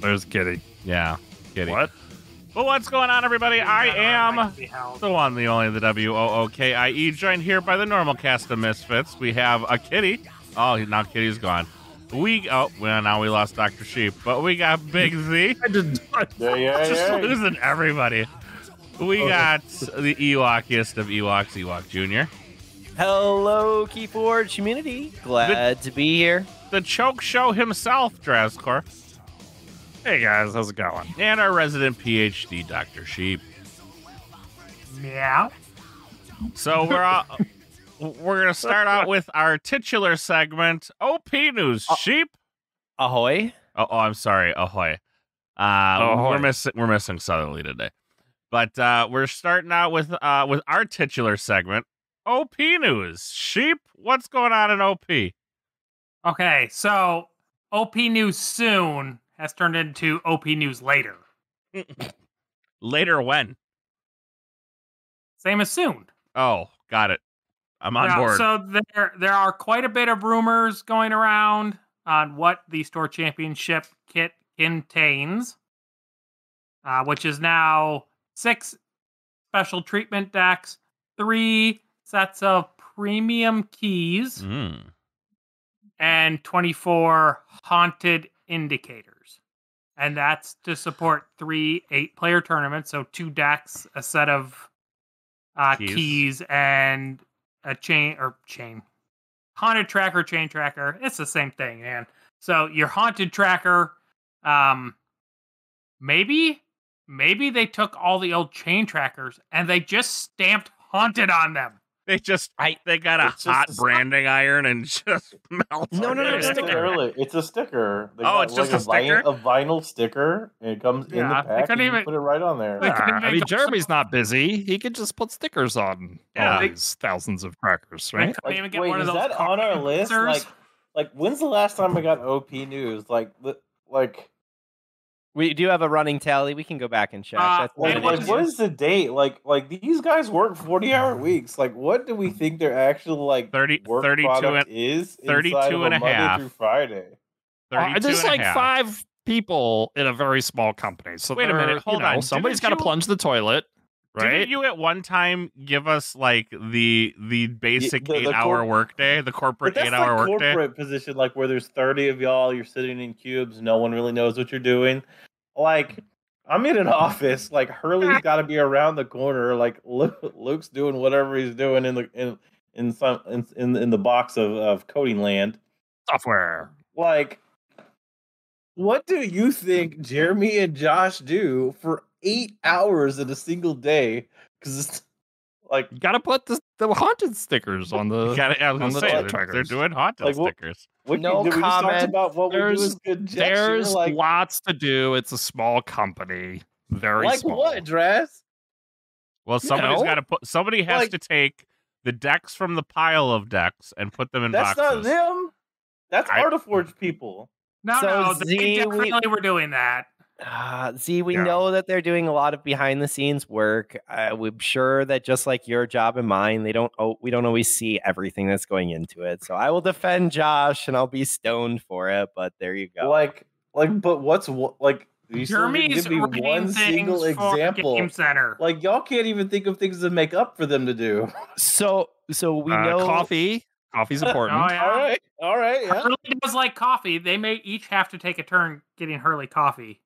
There's Kitty. Yeah, kidding. What? Well, what's going on, everybody? I am the one, the only, the W O O K I E, joined here by the normal cast of misfits. We have a kitty. Oh, now Kitty's gone. We oh, well now we lost Doctor Sheep, but we got Big Z. I did not. Yeah, yeah, Just yeah. losing everybody. We got the Ewokiest of Ewoks, Ewok Junior. Hello, Keyforge community. Glad to be here. The Choke Show himself, Drazcor, Hey guys, how's it going? and our resident PhD, Doctor Sheep. Meow. So we're all, we're gonna start out with our titular segment, OP news. Sheep. Ahoy. Oh, oh I'm sorry, ahoy. Uh, Ahoy. we're missing we're missing Southerly today, but uh, we're starting out with uh with our titular segment, OP news. Sheep, what's going on in OP? Okay, so OP news soon has turned into OP news later. Later when? Same as soon. Oh, got it. I'm on Now, board. So there there are quite a bit of rumors going around on what the store championship kit contains, uh, which is now six special treatment decks, three sets of premium keys, Mm. and 24 haunted indicators. And that's to support three eight player tournaments. So two decks, a set of uh, Keys. keys. and a chain or chain. Haunted tracker, chain tracker. It's the same thing, man. So your haunted tracker, um, maybe, maybe they took all the old chain trackers and they just stamped haunted on them. They just I- they got a hot a- branding iron and just melt. No, no, no, it. It's sticker. It's a sticker. They Oh, got, it's just like, a sticker? vin- a vinyl sticker. And it comes in Yeah, the they pack. couldn't And you even- put it right on there. Yeah, I mean, Jeremy's not busy. He could just put stickers on Yeah. all They- these thousands of crackers, They right? couldn't even get wait, one of is those that on our list? Like, like when's the last time I got OP news? Like, like, We do have a running tally. We can go back and check. Uh, That's what like, like what is the date? Like, like these guys work forty hour weeks. Like, what do we think their actual like 30 work 32 product and- is? 32 of and a Monday half. through Friday. Uh, there's like half. five people in a very small company. So Wait a minute, hold you know, on. Somebody's got to plunge the toilet, right? Didn't you at one time give us like the the basic the- the eight hour workday, the corporate But that's eight hour like workday? corporate position, like where there's thirty of y'all, you're sitting in cubes, no one really knows what you're doing. Like, I'm in an office, like Hurley's got to be around the corner, like Luke's doing whatever he's doing in the in in some in in, in the box of of coding land. Software. Like, what do you think Jeremy and Josh do for eight hours in a single day? Because it's like You got to put the, the haunted stickers on the. You gotta, I was on gonna the say, toilet they're, they're doing haunted Like, what- stickers. What No did we just talk comment. about what we do There's- good? There's like, lots to do. It's a small company. Very like small. what, Dress? Well, somebody's know? got to put. Somebody has Like- to take the decks from the pile of decks and put them in That's boxes. That's not them. That's I- Artiforge people. No, So, no, Z, they we- definitely were doing that. Uh, see, we Yeah. know that they're doing a lot of behind the scenes work. Uh, we're sure that just like your job and mine, they don't. Oh, we don't always see everything that's going into it. So I will defend Josh, and I'll be stoned for it. But there you go. Like, like, but what's what? Like, you still Jeremy's give me one single example. Game Center. Like, y'all can't even think of things to make up for them to do. So, so we Uh, know coffee. Coffee's important. Oh, yeah. All right, all right. Yeah. Hurley does like coffee. They may each have to take a turn getting Hurley coffee.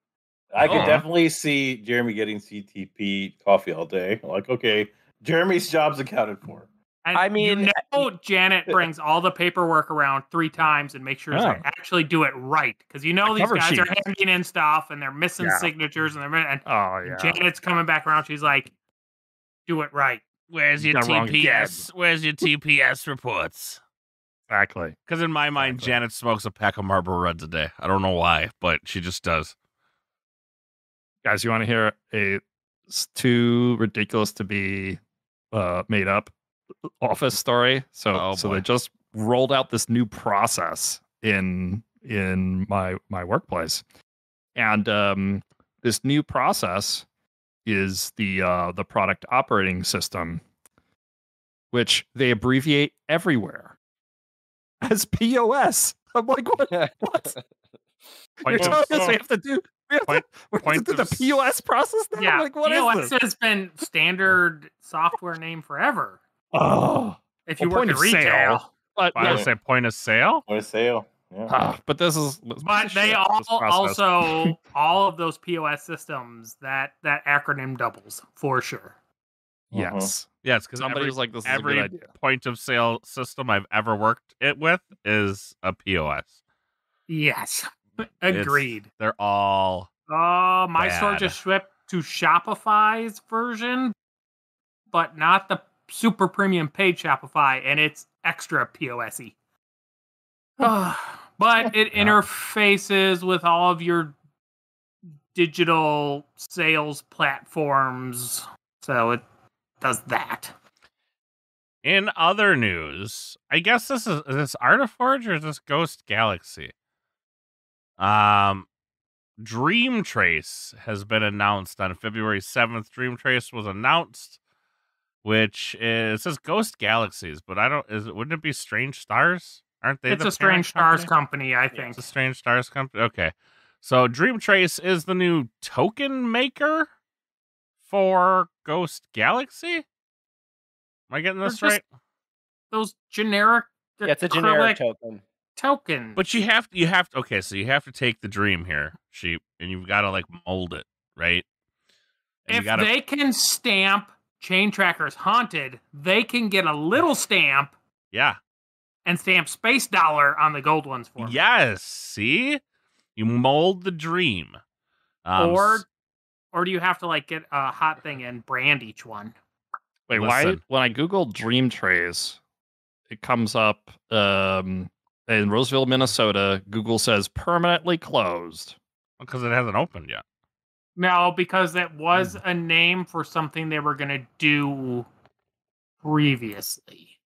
I could definitely see Jeremy getting CTP coffee all day. Like, okay, Jeremy's job's accounted for. And I you mean- know Janet brings all the paperwork around three times and makes sure Yeah. they actually do it right. Because you know A these cover guys are handing in stuff and they're missing Yeah. signatures and they're and Oh yeah. Janet's coming back around. She's like, "Do it right." Where's your Got it wrong TPS? Where's your TPS reports? Exactly. Because in my mind, Exactly. Janet smokes a pack of Marlboro Reds a day. I don't know why, but she just does. Guys, you want to hear a too ridiculous to be uh, made up office story? So, Oh, so boy. they just rolled out this new process in in my my workplace, and um, this new process is the uh, the product operating system, which they abbreviate everywhere as POS. I'm like, what? what? You're telling us we have to do Point- to, we have point to do of the POS process now? Yeah, like what is POS this? has been standard software name forever. Oh, If you Well, work point in retail, sale. but I yeah, would say point of sale. Point of sale. Yeah. ah, but this is but they all also all of those POS systems that that acronym doubles for sure. yes. Yes, because Somebody every, like, "This is a every good idea." point of sale system I've ever worked it with is a POS. Yes, agreed. They're all Oh, my store just switched to Shopify's version, but not the super premium paid Shopify, and it's extra POSy. but it Yeah. interfaces with all of your digital sales platforms, so it does that. In other news, I guess this is, is this Artiforge or is this Ghost Galaxy? Um, Dream Trace has been announced on February seventh. Dream Trace was announced, which is it says Ghost Galaxies, but I don't. Is it? Wouldn't it be Strange Stars? Aren't they? it's the a Strange parent Stars company? company, I think. It's a Strange Stars company. Okay, so Dream Trace is the new token maker for Ghost Galaxy. Am I getting They're this right? Those generic, Yeah, it's a generic token. Token. But you have to, you have to, okay, so you have to take the dream here, sheep, and you've got to like mold it, right? And you if gotta, they can stamp chain trackers haunted, they can get a little stamp yeah, and stamp space dollar on the gold ones for me. yes, see, you mold the dream, um, or or do you have to like get a hot thing and brand each one? Wait, why? When I Google Dream trays, it comes up um, in Roseville, Minnesota. Google says permanently closed. because it hasn't opened yet. No, because that Hmm. was a name for something they were gonna do previously.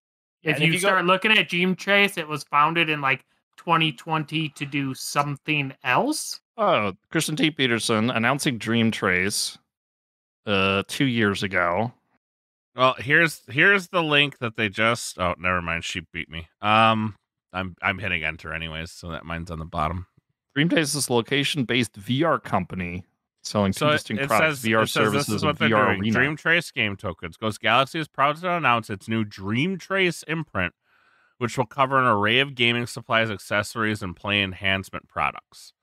Yeah, if and you, if you go- start looking at Dream Trace, it was founded in like 2020 to do something else. Oh, Christian T. Peterson announcing Dream Trace uh, two years ago. Well, here's here's the link that they just. Oh, never mind. Sheep beat me. Um, I'm I'm hitting enter anyways, so that mine's on the bottom. Dream Trace is a location-based VR company selling two So it, distinct it products: says VR it says services this is and what they're VR doing. Arena. Dream Trace game tokens. Ghost Galaxy is proud to announce its new Dream Trace imprint, which will cover an array of gaming supplies, accessories, and play enhancement products.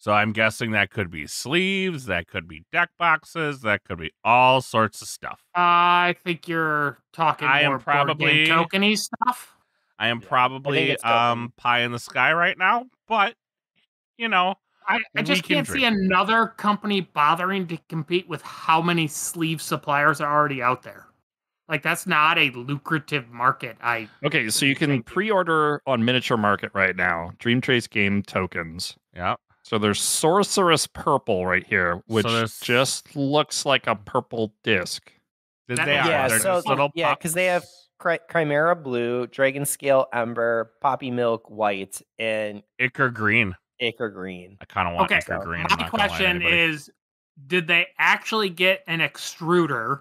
So I'm guessing that could be sleeves, that could be deck boxes, that could be all sorts of stuff. I think you're talking I am more board probably- game tokeny stuff. I am Yeah, probably think it's token. um pie in the sky right now, but you know, I, I just can can't see dream. another company bothering to compete with how many sleeve suppliers are already out there. Like that's not a lucrative market. I Okay, so you can pre-order on Miniature Market right now. Dream Trace game tokens. yeah. So there's Sorceress Purple right here, which there's- just looks like a purple disc. Did That- they Yeah, are. They're so- just little yeah, 'cause they have- pups. Chry- Chimera Blue, Dragon Scale Ember, Poppy Milk White, and Ichor green. Acre Green. I kind of want Okay, Ichor green. I'm my gonna lie to question is did they actually get an extruder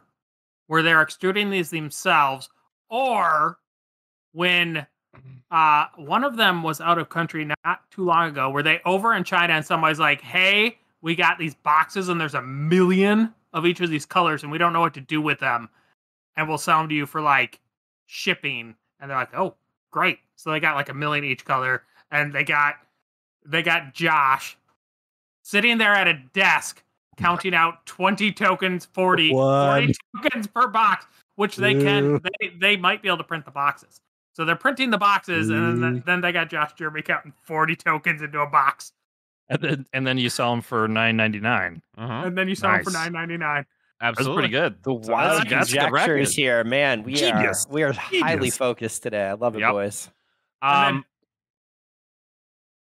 where they're extruding these themselves or when uh one of them was out of country not too long ago were they over in china and somebody's like hey we got these boxes and there's a million of each of these colors and we don't know what to do with them and we'll sell them to you for like shipping, and they're like, oh, great. So they got like a million each color, and they got they got Josh sitting there at a desk counting out 20 tokens 40, 40 tokens per box which they can they, they might be able to print the boxes. So they're printing the boxes and then, then they got josh jeremy counting 40 tokens into a box. And then, and then you sell them for 9.99 uh-huh. and then you sell nice. them for 9.99 Absolutely. That's pretty good. The wild that's, conjectures here, man. We uh, Genius. are we are Genius. highly focused today. I love it, yep. boys. Um, then,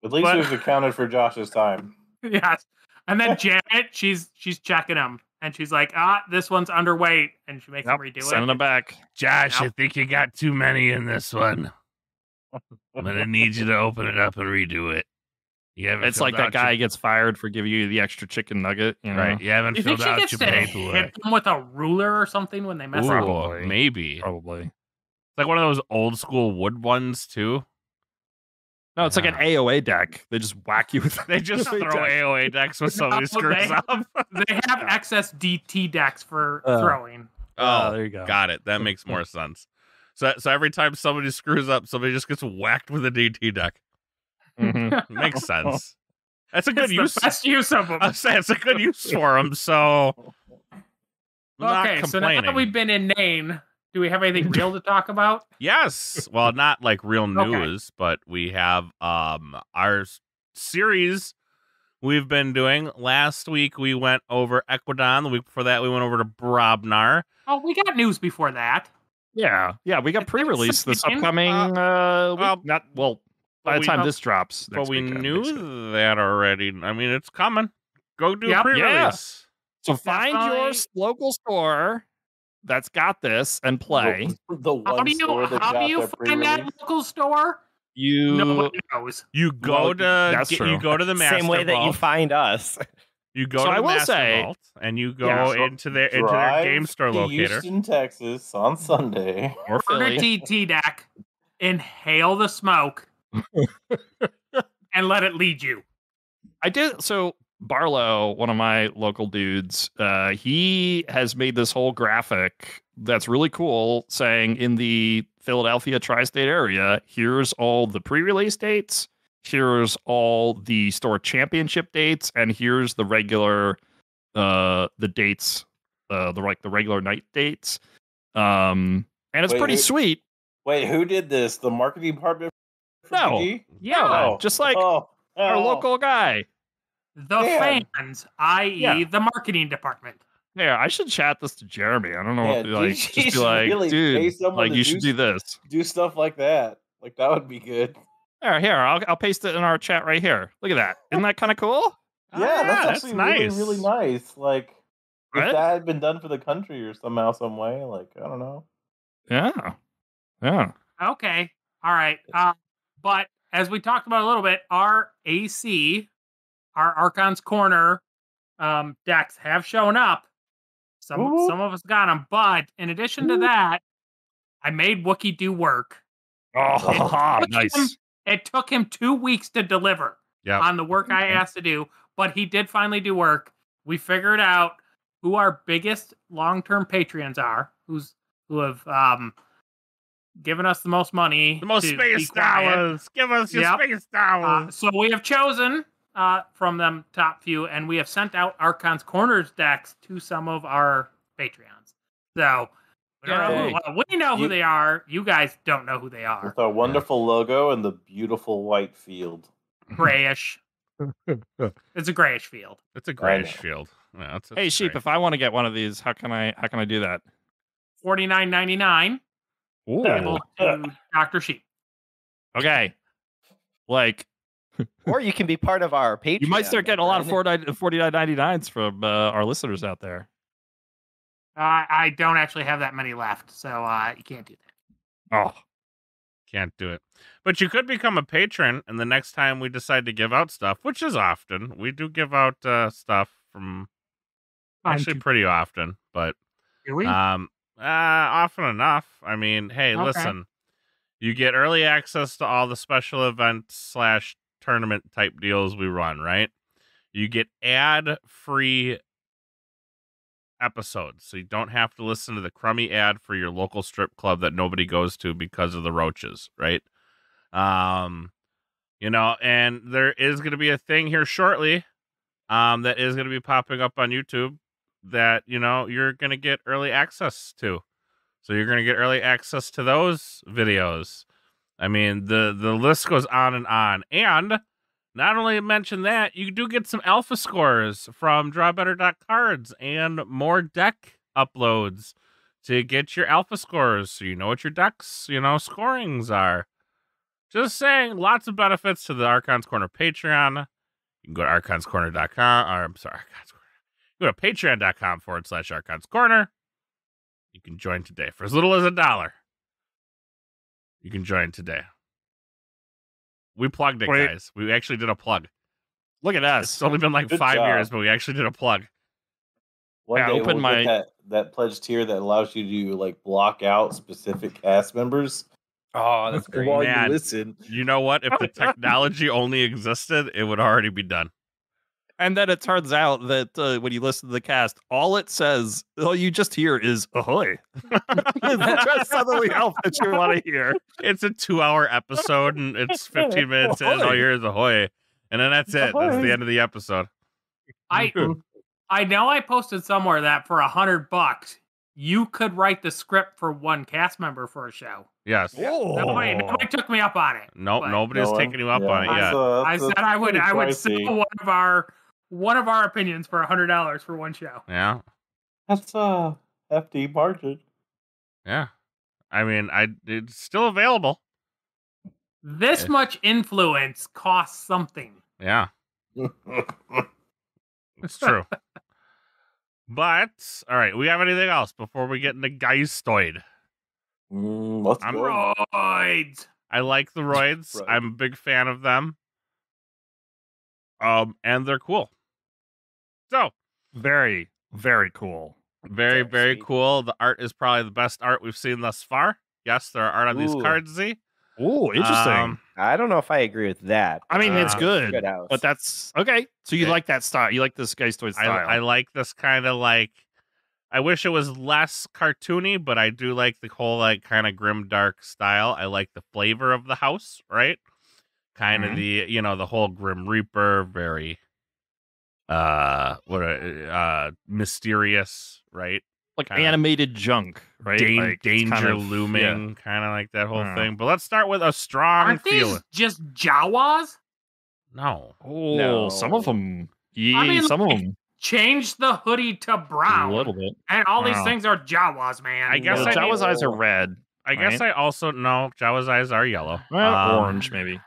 at least but, we've accounted for Josh's time. Yes. And then Janet, she's she's checking him, and she's like, "Ah, this one's underweight," and she makes yep, him redo send it. Send him back. Josh, yep. I think you got too many in this one. I'm gonna need you to open it up and redo it. You haven't It's like that guy your- gets fired for giving you the extra chicken nugget. You know? right? You haven't Do you think filled she out gets your to paperwork. hit them with a ruler or something when they mess Ooh, up? Probably. maybe. Probably. It's like one of those old school wood ones too. No, it's like an AOA deck. They just whack you with. They just throw AOA decks when somebody No, screws they- up. They have excess DT decks for Uh. throwing. Oh, there you go. Got it. That makes more sense. So, so every time somebody screws up, somebody just gets whacked with a DT deck. Mhm. Makes sense. That's a good It's use. the best use of them. I'm saying it's a good use for them. So, I'm not Okay, so now that we've been in Maine, do we have anything real to talk about? Yes. Well, not like real Okay. news, but we have um our series we've been doing. Last week we went over Ekwidon. The week before that we went over to Brobnar. Oh, we got news before that. Yeah, yeah. We got pre-release this upcoming. Uh, week- well, not well. By the time uh, this drops, But we weekend, knew basically. that already. I mean, it's coming. Go do Yep. a pre-release. So find your Definitely. s- local store that's got this and play. The, the How do you store that how got do you find that local store? You No one knows. You go Well, to that's get- true. you go to the master Same way that you find us. You go So to I the will master say- vault and you go Yeah, so into their into their game store to locator. Houston, Texas on Sunday. or Order Philly. DT deck, inhale the smoke, and let it lead you. I did so Barlow, one of my local dudes, uh, he has made this whole graphic that's really cool saying in the Philadelphia tri-state area, here's all the pre-release dates, here's all the store championship dates, and here's the regular uh the dates, uh the like the regular night dates. Um and it's Wait, pretty who- sweet. Wait, who did this? The marketing department? For No. PG? Yeah, Oh, just like oh, our oh. local guy. The Man. fans, i.e., Yeah. the marketing department. Yeah, I should chat this to Jeremy. I don't know Yeah, what you like just you be should like, really dude, like you do should do this. Do stuff like that. Like that would be good. Here, here, I'll I'll paste it in our chat right here. Look at that. Isn't that kind of cool? Ah, Yeah, that's actually really, nice. really nice. Like Right? if that had been done for the country or somehow, some way, like I don't know. Yeah. Yeah. Okay. All right. Uh, but as we talked about a little bit, our AC, our Archon's Corner um, decks have shown up. Some Ooh. some of us got them, but in addition to that, I made Wookie do work. Oh, him- nice. It took him two weeks to deliver Yep. on the work I asked to do, but he did finally do work. We figured out who our biggest long-term patrons are, who's who have um, given us the most money, The most space quiet. dollars. Give us your Yep. space Uh, dollars. so we have chosen uh, from them top few, and we have sent out Archon's Corners decks to some of our Patreons. So we, don't know who- well, we know who You- they are. You guys don't know who they are. With our wonderful logo and the beautiful white field. Grayish. it's a grayish field. it's a grayish field. Yeah, it's, Hey it's sheep, if I want to get one of these, how can I how can I do that? Forty nine ninety nine. Ooh. Able to Doctor Sheep. Okay. Like or you can be part of our Patreon. you might start getting a lot of Brendan. 49 49.99s from uh, our listeners out there. Uh, I don't actually have that many left, so uh, you can't do that. Oh. Can't do it. But you could become a patron, and the next time we decide to give out stuff, which is often, we do give out uh, stuff from actually pretty often, but Do we? um, uh, often enough. I mean, hey, Okay. listen, you get early access to all the special event slash tournament type deals we run, right? You get ad free episodes, so you don't have to listen to the crummy ad for your local strip club that nobody goes to because of the roaches, right? Um, you know, and there is going to be a thing here shortly, um, that is going to be popping up on YouTube that you know you're to get early access to. So you're to get early access to those videos. I mean, the the list goes on and on. And not only mention that, you do get some alpha scores from drawbetter.cards and more deck uploads to get your alpha scores so you know what your decks, you know, scorings are. Just saying, lots of benefits to the Archon's Corner Patreon. You can go to archonscorner.com, or I'm sorry, Archon's. Go to patreon.com forward slash Archon's Corner. You can join today for as little as a dollar. You can join today. We plugged it, Wait. guys. We actually did a plug. Look at us. It's only been like Good five job. years, but we actually did a plug. One Yeah, day open we'll my- get that that pledge tier that allows you to like block out specific cast members Oh, that's great. while Man. you listen. You know what? If the technology only existed, it would already be done. And then it turns out that uh, when you listen to the cast, all it says, all you just hear is ahoy. it's just suddenly else that you want to hear. It's a two-hour episode, and it's 15 minutes in. All you hear is ahoy, and then that's it. That's the end of the episode. I I know I posted somewhere that for a hundred bucks you could write the script for one cast member for a show. Yes. Nobody, nobody took me up on it. Nope. Nobody's No one- taking you up yeah, on it that's yet. a- I that's a said I would I would pricey. sell one of our one of our opinions for a hundred dollars for one show. Yeah. That's a hefty margin. Yeah. I mean, I it's still available. This Yeah. much influence costs something. Yeah, it's true. but all right, we have anything else before we get into Geistoid? Mm, let's I'm go. Roids. I like the roids. Right. I'm a big fan of them. Um, and they're cool. So Very, very cool. very, Very very sweet. cool. The art is probably the best art we've seen thus far. Yes, there are art on these cards. Z. Oh, interesting. Um, I don't know if I agree with that. I mean, it's uh, good, Good house. but that's okay. So you Okay. like that style? You like this guy's toy I, style? I like this kind of like. I wish it was less cartoony, but I do like the whole like kind of grim dark style. I like the flavor of the house, right? Kind of Mhm. the you know the whole grim reaper, very uh what a- uh mysterious, right? like kinda- animated junk, right? Dan- Like, danger kind of- yeah. looming, kind of like that whole Yeah. thing. But let's start with a strong Aren't these just Jawas? No, Oh, No. some of them. Yeah, mean, some like, of them Change the hoodie to brown. a little bit. And all these things are Jawas, man. I guess Well, I the need- Jawa's eyes are red. I guess I also no. Jawa's eyes are yellow, Well, Um, orange maybe.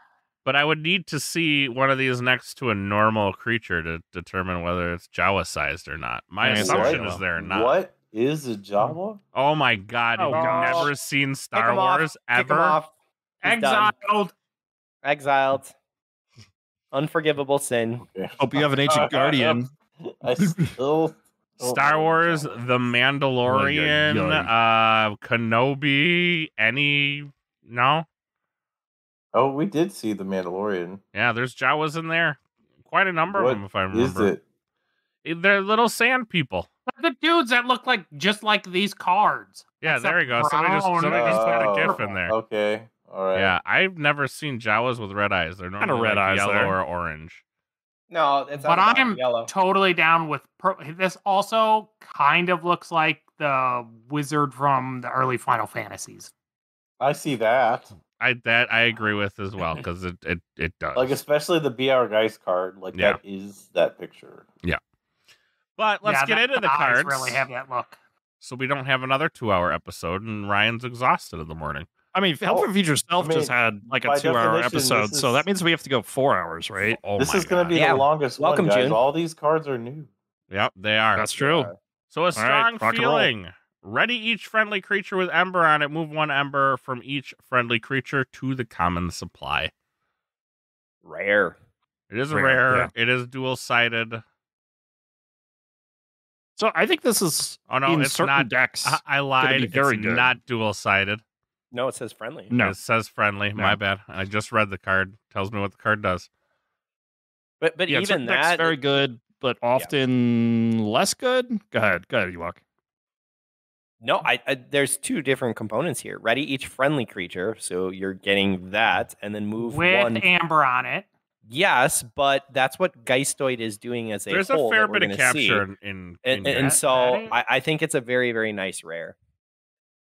But I would need to see one of these next to a normal creature to determine whether it's Jawa sized or not. My Yeah, it's assumption alright. is they're not. What is a Java? Oh my god! Oh, have gosh. never seen Kick Star him off. Wars Kick ever? off. He's done. Exiled. Exiled. Unforgivable sin. Okay. Hope you have an ancient guardian. I still Star Wars, The Mandalorian, Ay, uh, Kenobi, any no? Oh, we did see the Mandalorian. Yeah, there's Jawas in there. Quite a number What of them, if I remember. Is it? Eh, they're little sand people. The dudes that look like just like these cards. Yeah, Except there you go. Somebody just brown somebody just put a Oh, GIF in there. Okay. All right. Yeah, I've never seen Jawas with red eyes. They're Kinda normally red like eyes yellow there. or orange. No, it's But I'm yellow. totally down with per- this. Also, kind of looks like the wizard from the early Final Fantasies. I see that. I that I agree with as well because it, it it does. Like especially the BR Geist card. Like Yeah. that is that picture. Yeah. But let's Yeah, get the- into the eyes cards. Really have that look. so we don't have another two-hour episode, and Ryan's exhausted in the morning. I mean, Help Oh, for Future Self I mean, just had like a two-hour definition, this episode, so that means we have to go four hours, right? Oh this my is going to be Yeah. the longest Welcome, one, guys. June. All these cards are new. Yep, they are. That's true. So a strong rock and roll. feeling. Ready each friendly creature with ember on it. Move one ember from each friendly creature to the common supply. Rare. It is Rare, rare. yeah. It is dual sided. So I think this is Oh no, in it's certain not. decks. I, I lied. very it's good. not dual sided. No, it says friendly. no, It says friendly. My bad. I just read the card. Tells me what the card does. But but yeah, even certain decks that very good, but often less good. Go ahead, go ahead, you walk. No, I, I there's two different components here. Ready each friendly creature, so you're getting that, and then move with one. amber on it. yes, but that's what Geistoid is doing as a There's whole a fair bit of gonna see. capture in. in, and, in and, and so That is- I, I think it's a very very nice rare.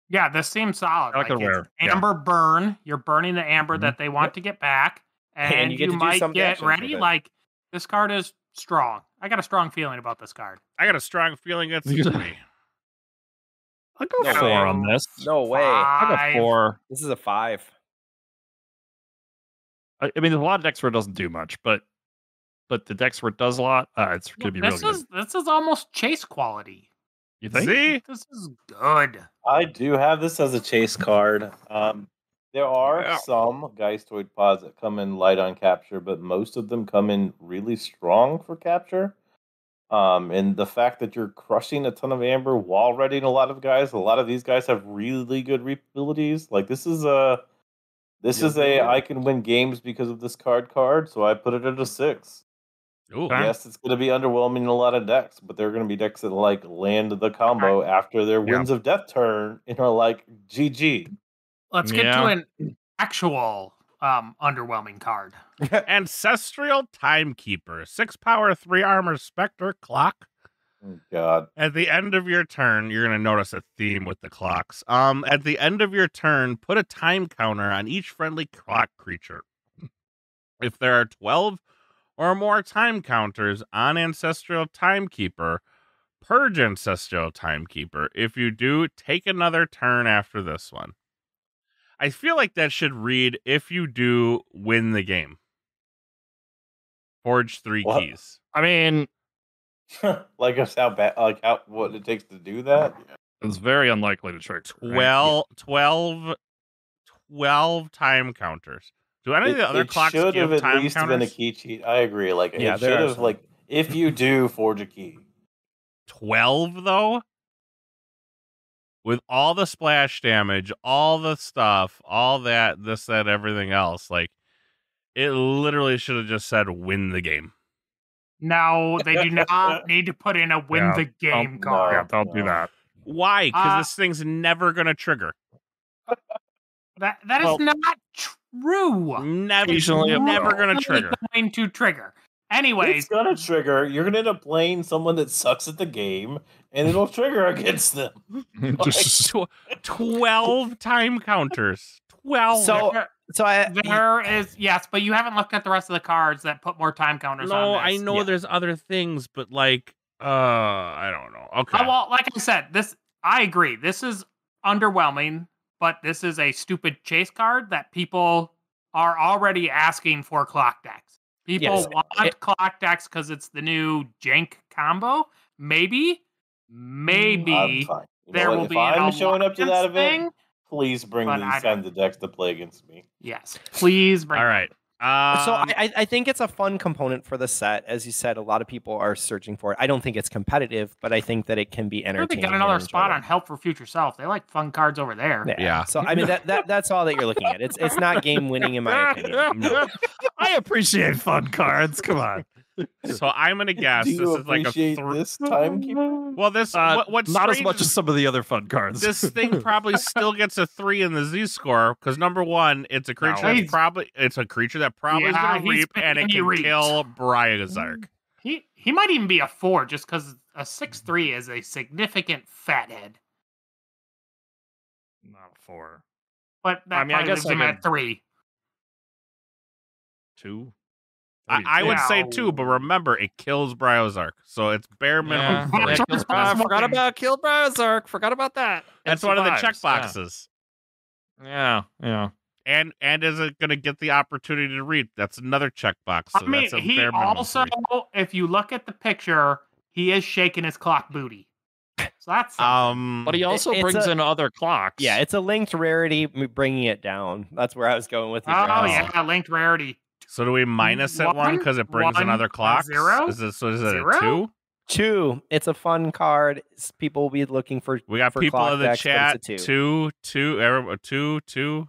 Yeah, this seems solid. I like the it's rare, yeah. Amber burn. You're burning the amber Mhm. that they want to get back, and, And you get to do might get ready. Like this card is strong. I got a strong feeling about this card. I got a strong feeling it's You- three. I'll go No four way. on this. No way. I'll Five. go four. This is a five. I, I mean, there's a lot of decks where it doesn't do much, but but the decks where it does a lot, uh, it's gonna be real This good. is this is almost chase quality. You think? See? This is good. I do have this as a chase card. Um, There are Yeah. some Geistoid pods that come in light on capture, but most of them come in really strong for capture. Um, and the fact that you're crushing a ton of amber while reading a lot of guys, a lot of these guys have really good reap abilities. Like this is a this is a I can win games because of this card card, so I put it at a six. Ooh. Yes, it's going to be underwhelming in a lot of decks, but there are going to be decks that like land the combo after their Yeah. Winds of Death turn and are like GG. Let's get Yeah. to an actual um, underwhelming card. Ancestral Timekeeper, six power, three armor, specter, clock. Oh, God. At the end of your turn, you're going to notice a theme with the clocks. Um, at the end of your turn, put a time counter on each friendly clock creature. If there are 12 or more time counters on Ancestral Timekeeper, purge Ancestral Timekeeper. If you do, take another turn after this one. I feel like that should read if you do win the game. Forge three What? keys. I mean, like us how bad like how what it takes to do that. it's very unlikely to trigger. right? 12, 12, 12 time counters. Do any of the other it clocks should give have at time least counters? been a key cheat. I agree. Like Yeah, it should have some. like if you do forge a key. 12 though? With all the splash damage, all the stuff, all that, this, that, everything else, like it literally should have just said win the game. No, they do not need to put in a win Yeah, the game no. card. Yeah, don't do that. Why? Because Uh, this thing's never gonna trigger. That that is Well- not true. Never, Occasionally never gonna It's trigger. Going to trigger. It's Anyways, gonna trigger. You're gonna end up playing someone that sucks at the game, and it'll trigger against them. Just Tw- 12 time counters. 12. So- there, So I there is yes, but you haven't looked at the rest of the cards that put more time counters no, on I know Yeah. there's other things, but like, uh, I don't know. Okay. Uh, well, like I said, this I agree. This is underwhelming, but this is a stupid chase card that people are already asking for clock decks. People Yes, want it- clock decks because it's the new jank combo. Maybe, mm, maybe fine. Know there will if be I'm an showing up to that event, thing. please bring these kinds of decks to play against me. Yes, please bring. All right. Um, so I, I- I think it's a fun component for the set. As you said, a lot of people are searching for it. I don't think it's competitive, but I think that it can be Sure, they entertaining. got another spot on Help for Future Self. They like fun cards over there. Yeah. Yeah. So I mean that, that that's all that you're looking at. It's it's not game winning in my opinion. No. I appreciate fun cards. Come on. So I'm gonna guess Do this is like a appreciate thr- this timekeeper? well. This Uh, what, what's not as much is as some of the other fun cards. this thing probably still gets a three in the Z score because number one, it's a creature No. that's probably it's a creature that probably is gonna reap and it can reap. kill Briazark. He he might even be a four just because a six three is a significant fathead. not a four, But that I mean, I guess leaves I him could- at three. two. I, I would say Yeah. two, but remember it kills Briozark, so it's bare minimum. Yeah. Yeah, kills- That's I forgot about Kill Browsark. Forgot about that. That's one of the check survives, boxes. Yeah, yeah. And and is it going to get the opportunity to read? That's another checkbox. So I mean, that's a he bare minimum also, three. if you look at the picture, he is shaking his clock booty. So that's. Um, But he also it's brings a- in other clocks. Yeah, it's a linked rarity, bringing it down. That's where I was going with you. oh Travis. yeah, linked rarity. So do we minus it one One, because it brings one, another clock? zero, Is this so is it zero? a two? Two. It's a fun card. People will be looking for. We got for people clock in the decks, chat. it's a two. Two, two, every- two, two.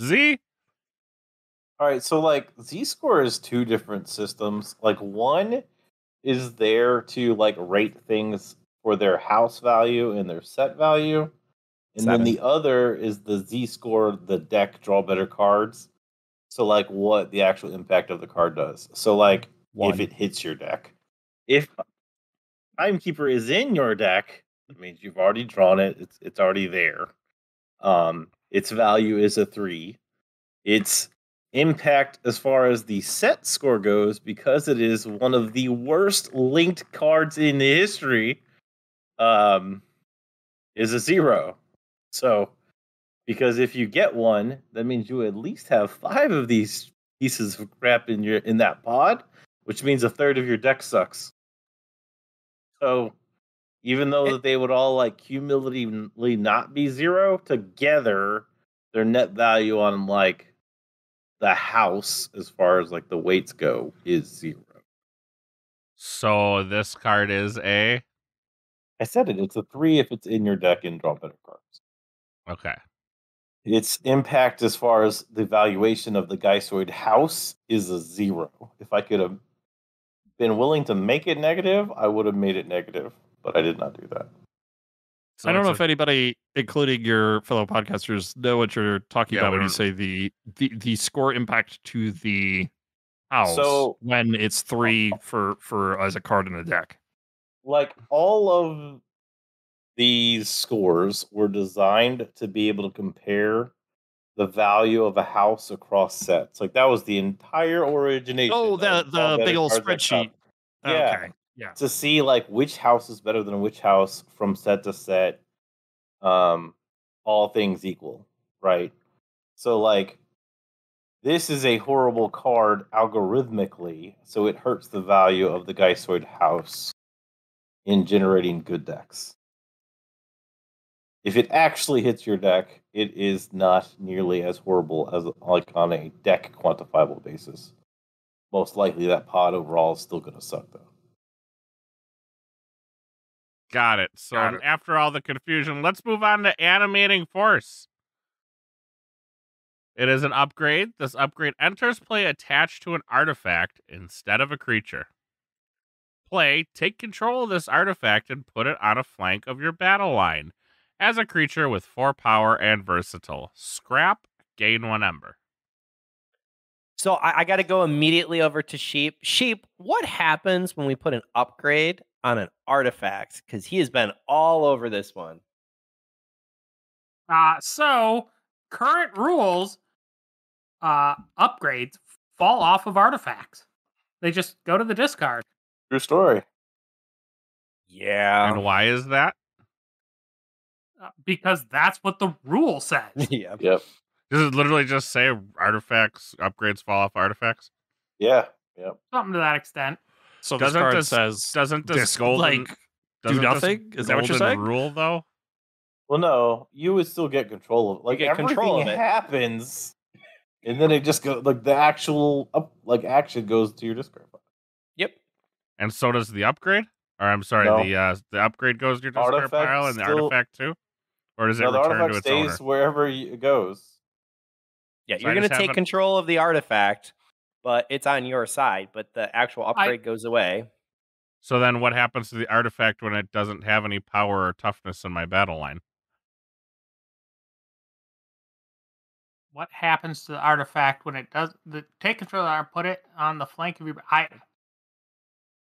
Z. All right, so like Z score is two different systems. Like one is there to like rate things for their house value and their set value. And Seven. then the other is the Z score, the deck draw better cards. So like what the actual impact of the card does. So like One. if it hits your deck. If Timekeeper is in your deck, it means you've already drawn it. It's it's already there. Um, its value is a three. Its impact as far as the set score goes, because it is one of the worst linked cards in the history, um, is a zero. So, because if you get one, that means you at least have five of these pieces of crap in your in that pod, which means a third of your deck sucks. So, even though It- that they would all like cumulatively not be zero together, their net value on like the house as far as like the weights go is zero. So this card is a I said it. It's a three if it's in your deck and draw better cards. okay. Its impact as far as the valuation of the Geistoid house is a zero. If I could have been willing to make it negative, I would have made it negative, but I did not do that. So I don't know a- if anybody, including your fellow podcasters, know what you're talking Yeah, about when you say the, the the score impact to the house So- when it's three for for as a card in the deck. Like all of these scores were designed to be able to compare the value of a house across sets. Like that was the entire origination. Oh, the the big old spreadsheet. Yeah. Okay. Yeah. to see like which house is better than which house from set to set um all things equal right so like this is a horrible card algorithmically so it hurts the value of the Geistoid house in generating good decks if it actually hits your deck it is not nearly as horrible as like on a deck quantifiable basis most likely that pod overall is still going to suck though Got it. So Got um, it. after all the confusion, let's move on to animating force. It is an upgrade. This upgrade enters play attached to an artifact instead of a creature. Play, take control of this artifact and put it on a flank of your battle line as a creature with four power and versatile. Scrap, gain one ember. So I, I got to go immediately over to Sheep. Sheep, what happens when we put an upgrade on an artifact? Because he has been all over this one. Uh, so current rules, uh, upgrades fall off of artifacts. They just go to the discard. true story Yeah. and why is that? Uh, because that's what the rule says. yeah. yep Does it literally just say artifacts, upgrades fall off artifacts? Yeah, yep. Something to that extent. So Doesn't card this- says Doesn't this disc- golden like do doesn't this nothing? Is that what you're saying? Rule though. Well, no, you would still get control of like get everything control of it. happens, and then it just goes like the actual up like action goes to your discard. pile. Yep. And so does the upgrade? Or I'm sorry, No. the uh, the upgrade goes to your discard Artifact pile and the still- artifact too? Or does it No, the return to artifact its owner? stays wherever it goes. Yeah. So You're going to take haven't- control of the artifact, but it's on your side. But the actual upgrade goes away. So then what happens to the artifact when it doesn't have any power or toughness in my battle line? What happens to the artifact when it does the take control of and put it on the flank of your I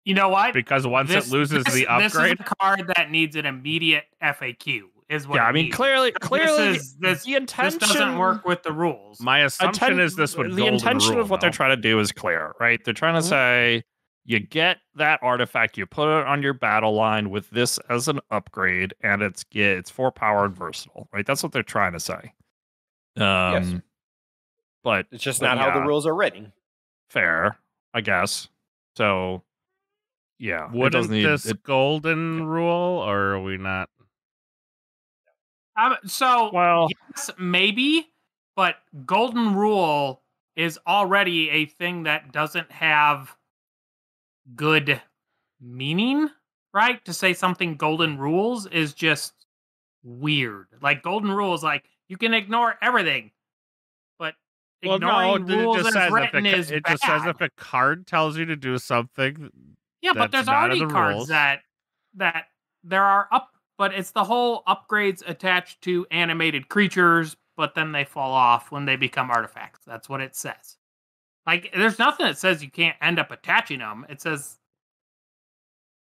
you know what? Because once This- it loses this- the This upgrade, is a card that needs an immediate FAQ. Is what yeah, I mean needs. clearly This clearly is- this- the intention this doesn't work with the rules. my assumption atten- is this would the intention rule, of what they're trying to do is clear, right? They're trying to Mhm. say you get that artifact, you put it on your battle line with this as an upgrade, and it's yeah, it's four power and versatile, right? That's what they're trying to say. Um, but It's just but not how the rules are written. fair, I guess. So, yeah, it Wouldn't doesn't need this it, golden rule, or are we not? Um, so well. yes, maybe, but golden rule is already a thing that doesn't have good meaning, right? To say something golden rules is just weird. Like golden rules, like you can ignore everything, but Well, no, ignoring it rules just as written ca- is it bad. just says if a card tells you to do something. Yeah, but there's already the cards rules. that that there are up, but it's the whole upgrades attached to animated creatures, but then they fall off when they become artifacts. That's what it says. Like, there's nothing that says you can't end up attaching them. It says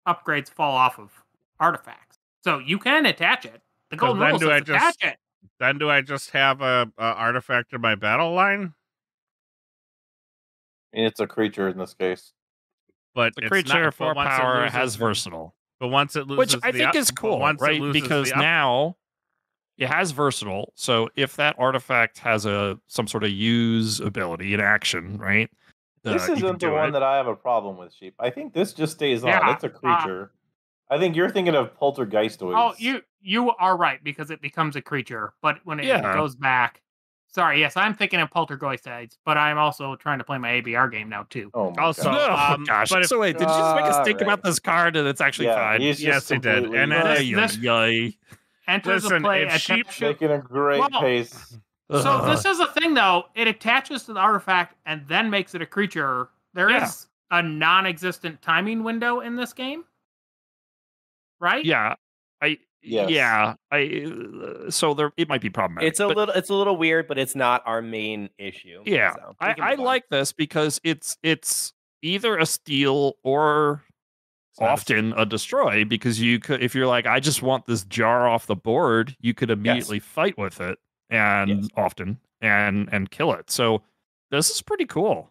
upgrades fall off of artifacts, so you can attach it. The 'Cause golden then rule do I just- attach it. Then do I just have a, a artifact in my battle line? I mean, it's a creature in this case. But The it's creature not, but four once it power has the- versatile. But once it loses, which I the think is cool, once it right? loses Because the now it has versatile. So if that artifact has a some sort of use ability, an action, right? uh, This you can isn't the one it. that I have a problem with, sheep. I think this just stays on. It's a uh, creature. I think you're thinking of poltergeistoids. Oh, you you are right because it becomes a creature, but when it Yeah. goes back, Sorry, yes, I'm thinking of Poltergeist Eggs, but I'm also trying to play my ABR game now too. Oh my Also, God. oh um, gosh! but if- so wait, did you just make a ah, think Alright. about this card and it's actually yeah, fine? Yes, he did. And then uh, this- ay, ay. Enters Listen, a play if sheep making a great Well, pace. So Ugh. this is the thing, though. It attaches to the artifact and then makes it a creature. There is Yeah. a non-existent timing window in this game, right? yeah, I Yes. yeah I uh, so there it might be problematic. It's a but- little it's a little weird, but it's not our main issue. Yeah, so I, I like this because it's it's either a steal or a often a destroy because you could if you're like I just want this jar off the board, you could immediately fight with it and Yes. often and and kill it. So this is pretty cool.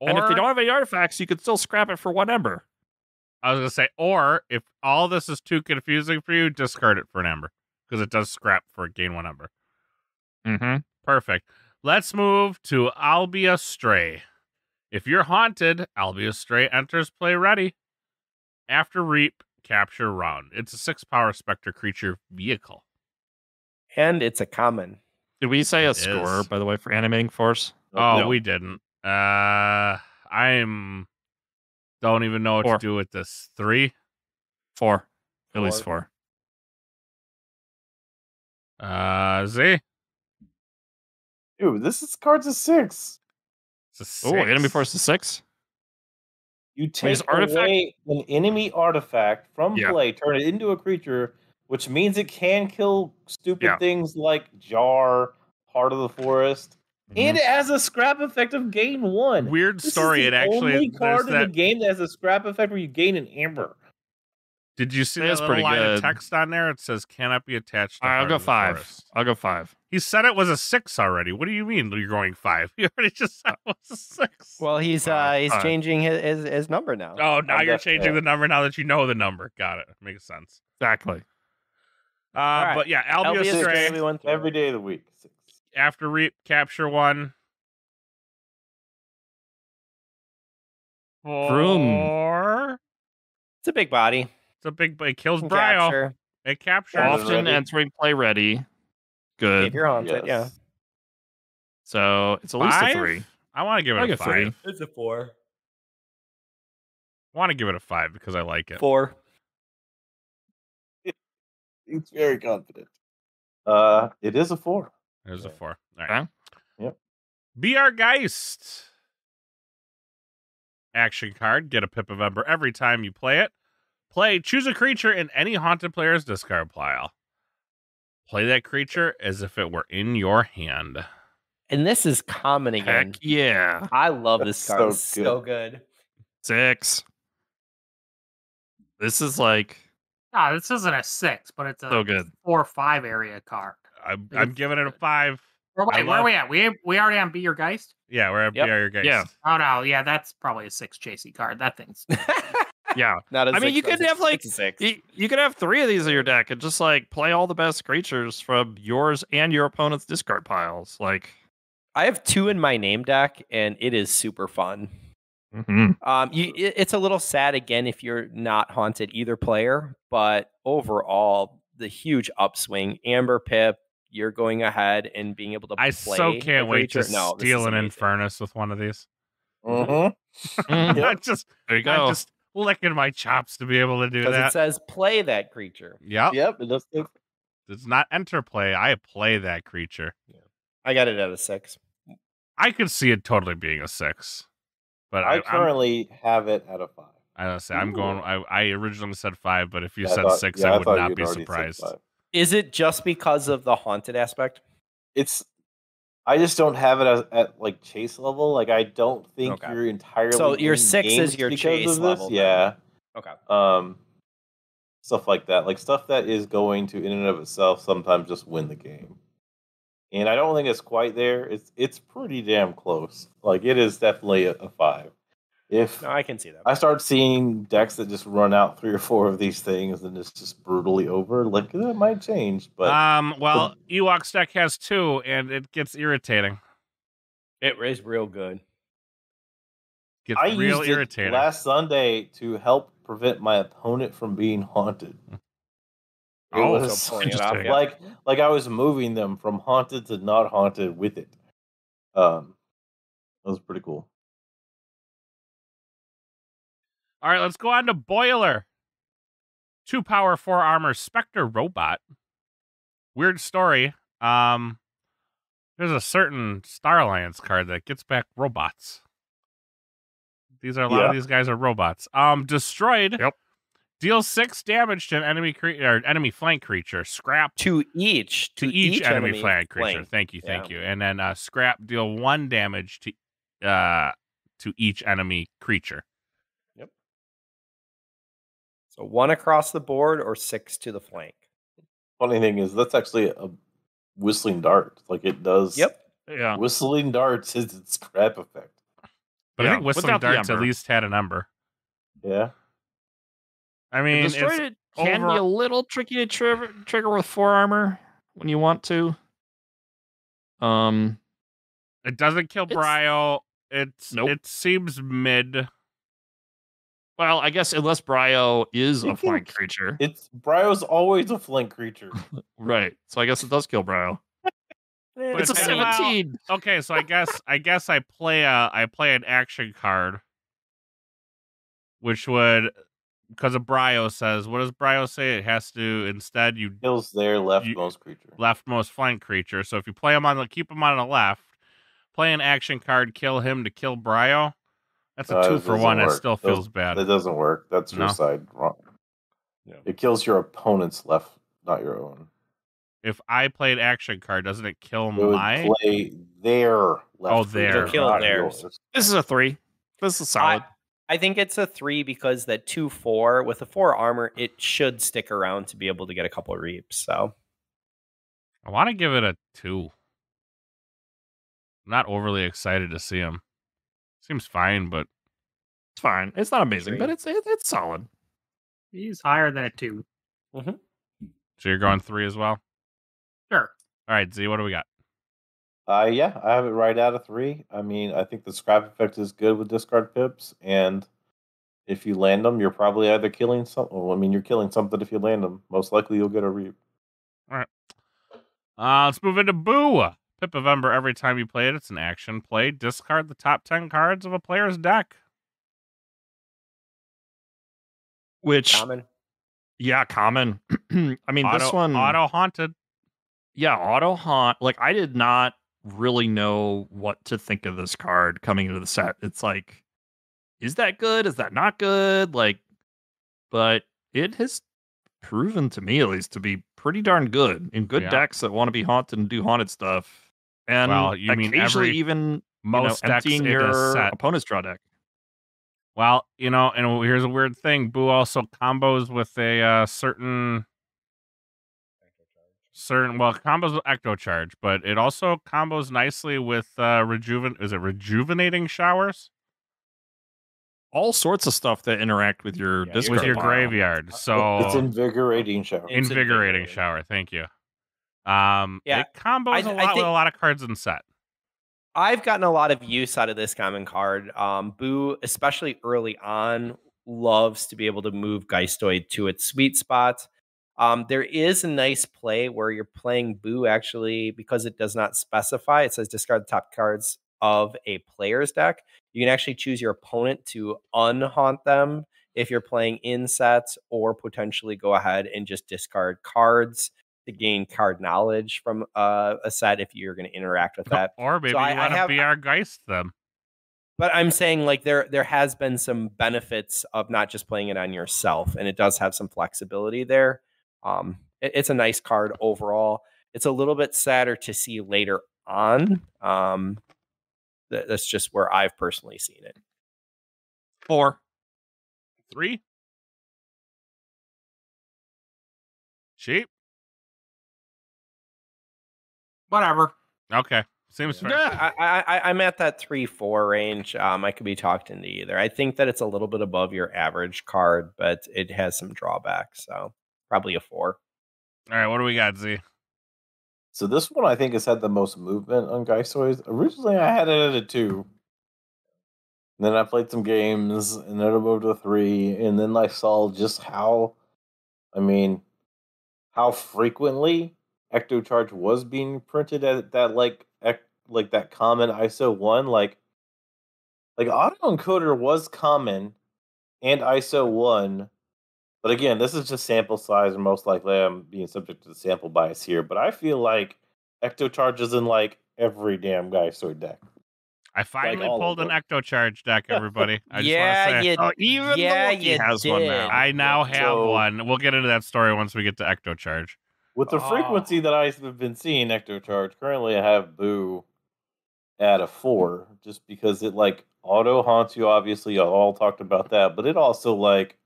and if Or- they don't have any artifacts, you could still scrap it for one ember. I was gonna say, or if all this is too confusing for you, discard it for an ember because it does scrap for gain one ember. Mm-hmm. Perfect. Let's move to Albia Stray. If you're haunted, Albia Stray enters play ready. After reap, capture round. It's a six power specter creature vehicle. and it's a common. Did we say a It score is. by the way for animating force? Oh, No. we didn't. Uh I'm don't even know what Four. to do with this. Three. Four, at least four. Uh Z. Dude, this is cards of six. It's Oh, enemy six. force is six. You take is artifact- away an enemy artifact from Yeah. play, turn it into a creature, which means it can kill stupid Yeah. things like jar, heart of the forest, Mm-hmm. and it has a scrap effect of gain one. Weird This story. Is it actually only there's card in the game that has a scrap effect where you gain an amber. Did you see It that is little pretty line of good. text on there? It says cannot be attached. To All right, I'll go five. Forest." I'll go five. He said it was a six already. What do you mean you're going five? You already just said it was a six. Well, he's uh he's five. changing his, his his number now. oh, now I'm you're def- changing yeah. the number now that you know the number. Got it. Makes sense. Exactly. Uh, right. But yeah, Albia Albia Stray Stray, we went through Every it. day of the week. Six. After reap capture one. Vroom. Four. It's a big body. It's a big. It kills Can Brio. It captures. Yeah. Often ready. entering play ready. Good. If Good. you're haunted, yeah. So it's at least Five? a three. I want to give it I a get five. three. It's a four. I want to give it a five because I like it. Four. it's very confident. Uh, it is a four. There's a Yeah. four. All right. Okay. Yep. BR Geist. Action card. Get a pip of Ember every time you play it. Play. Choose a creature in any haunted player's discard pile. Play that creature as if it were in your hand. And this is common again. Heck yeah. I love That's this card. so It's so good. Six. This is like Ah, this isn't a six, but it's a so good. four or five area card. I'm, I'm giving it a five. Or I wait, where love- are we at? We we already on Be Your Geist? Yeah, we're at Yep. BR Geist. Yeah. Oh no, yeah, that's probably a six chasey card. That thing's Yeah. Not a I mean, you could have, like, six. You, you could have three of these in your deck and just like play all the best creatures from yours and your opponent's discard piles. Like, I have two in my name deck, and it is super fun. mhm. Um, you, it- it's a little sad again if you're not haunted either player, but overall, the huge upswing. Amber Pip, you're going ahead and being able to. I play so can't wait to creature. No, this steal an. Infurnace with one of these. Mm-hmm. Mhm. Yep. I'm just, there you I'm just licking my chops to be able to do that. it says play that creature. Yep. Yep. It does. Take, It's not enter play. I play that creature. Yeah. I got it at a six. I could see it totally being a six, but I, I I'm, currently have it at a five. I don't say I'm going. I, I originally said five, but if you Yeah, I said thought- six, yeah, I would thought not be already said surprised. Is it just because of the haunted aspect? It's. I just don't have it as, at like chase level. Like I don't think Okay. you're entirely. So your six is your chase level then. Yeah. Okay. Um. Stuff like that, like stuff that is going to, in and of itself, sometimes just win the game. And I don't think it's quite there. It's it's pretty damn close. Like it is definitely a, a five. If No, I can see that. I start seeing decks that just run out three or four of these things and it's just brutally over. Like that might change, but um. Well, Ewok's deck has two, and it gets irritating. It is real good. Gets I real used irritating. it last Sunday to help prevent my opponent from being haunted. It Oh, was so off, interesting. like like I was moving them from haunted to not haunted with it. Um, that was pretty cool. All right, let's go on to Boiler. Two power, four armor, Spectre robot. Weird story. Um, there's a certain Star Alliance card that gets back robots. These are a lot Yeah. of these guys are robots. Um, destroyed. Yep. Deal six damage to an enemy cre- or enemy flank creature. Scrap To each. to each, enemy, flank creature. flank. Thank you, thank Yeah. you. And then uh, scrap deal one damage to uh to each enemy creature. So one across the board or six to the flank. Funny thing is, that's actually a whistling dart. Like it does. Yep. Yeah. Whistling darts is its scrap effect. But I think whistling without darts at least had an ember. Yeah. I mean, Destroyed it can be a little tricky to trigger, trigger with four armor when you want to. Um, it doesn't kill It's- Brio. It's Nope. it seems mid. Well, I guess unless Brio is a flank creature, It's Brio's always a flank creature. right? So I guess it does kill Brio. But It's a it's- well, seventeen. Okay, so I guess I guess I play a I play an action card, which would because of Brio says what does Brio say? It has to instead you Kills their leftmost creature. leftmost flank creature. So if you play him on the keep him on the left, play an action card, kill him to kill Brio. That's a Uh, two it for doesn't one. That work. still Those- feels bad. That doesn't work. That's your No? side wrong. Yeah. It kills your opponent's left, not your own. If I played action card, doesn't it kill It would my? play their left. Oh, creature, their. Kill theirs. yours. This is a three. This is solid. I think it's a three because that two four with a four armor, it should stick around to be able to get a couple reaps. So I want to give it a two. I'm not overly excited to see him. Seems fine, but it's fine. It's not amazing, but it's it, it's solid. He's higher than a two. so you're going three as well. Sure. All right, Z, what do we got? Uh, yeah, I have it right out of three. I mean, I think the scrap effect is good with discard pips, and if you land them, you're probably either killing something. Well, I mean, you're killing something if you land them. Most likely, you'll get a reap. Uh, let's move into Boo. Pip of Ember. Every time you play it, it's an action play. Discard the top ten cards of a player's deck. Which common. yeah, common. I mean, auto, this one auto haunted. yeah, auto haunt. Like I did not really know what to think of this card coming into the set. It's like, is that good? Is that not good? Like, but it has proven to me at least to be pretty darn good in good Yeah. decks that want to be haunted and do haunted stuff. And Well, you mean every- even Most you know, decks emptying in your set. opponent's draw deck. Well, you know, and here's a weird thing. Boo also combos with a uh, certain certain well combos with ecto charge, but it also combos nicely with uh rejuven is it rejuvenating showers All sorts of stuff that interact with your Yeah, discard with your pile. graveyard. So it's invigorating shower. Invigorating invigorating. shower. Thank you. Um, Yeah, it combos I- a lot with a lot of cards in set. I've gotten a lot of use out of this common card. Um, Boo, especially early on, loves to be able to move Geistoid to its sweet spot. Um, there is a nice play where you're playing Boo actually because it does not specify. It says discard the top cards of a player's deck. You can actually choose your opponent to unhaunt them if you're playing in sets, or potentially go ahead and just discard cards to gain card knowledge from uh, a set if you're going to interact with that. Or maybe I- you want to be our Geist them. But I'm saying like there there has been some benefits of not just playing it on yourself, and it does have some flexibility there. Um, it- it's a nice card overall. It's a little bit sadder to see later on. Um, th- that's just where I've personally seen it. Four. Three. Cheap. Whatever. Okay. Seems fair. I, I, I, I'm at that three four range. Um, I could be talked into either. I think that it's a little bit above your average card, but it has some drawbacks. So probably a four. All right. What do we got, Z? So this one I think has had the most movement on Geistoids. Originally I had it at a two. And then I played some games and then I moved to a three. And then I saw just how I mean how frequently Ecto Charge was being printed at that like ec- like that common ISO one, like like auto encoder was common and ISO one. But again, this is just sample size, and most likely I'm being subject to the sample bias here. But I feel like Ecto is in like every damn Geistoid deck. I finally all of pulled an them. Ecto Charge deck, everybody. I just yeah, want to say. you, Oh, even yeah, the Wookiee has did. one now. I now have So- one. We'll get into that story once we get to Ecto Charge. With the oh. frequency that I've been seeing Ecto charge, currently I have Boo at a four, just because it like auto haunts you. Obviously, y'all talked about that, but it also like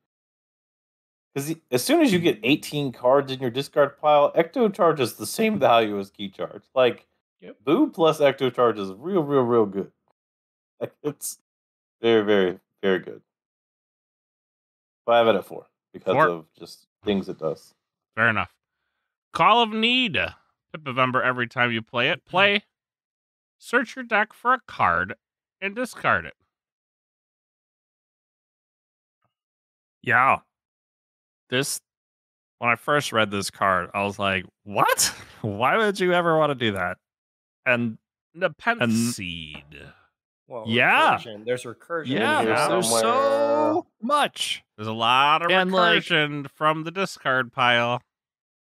because as soon as you get 18 cards in your discard pile, Ecto charge is the same value as key charge. Like Boo plus Ecto charge is real, real, real good. Like it's very, very, very good. Five out of four because Four. of just things it does. Fair enough. Call of Need. Pip November every time you play it. Play. Search your deck for a card and discard it. Yeah. This when I first read this card, I was like, "What? Why would you ever want to do that?" And Nepenthe And- Seed. well, Yeah. recursion. There's recursion. yeah, in here there's so much. There's a lot of And, like- recursion from the discard pile.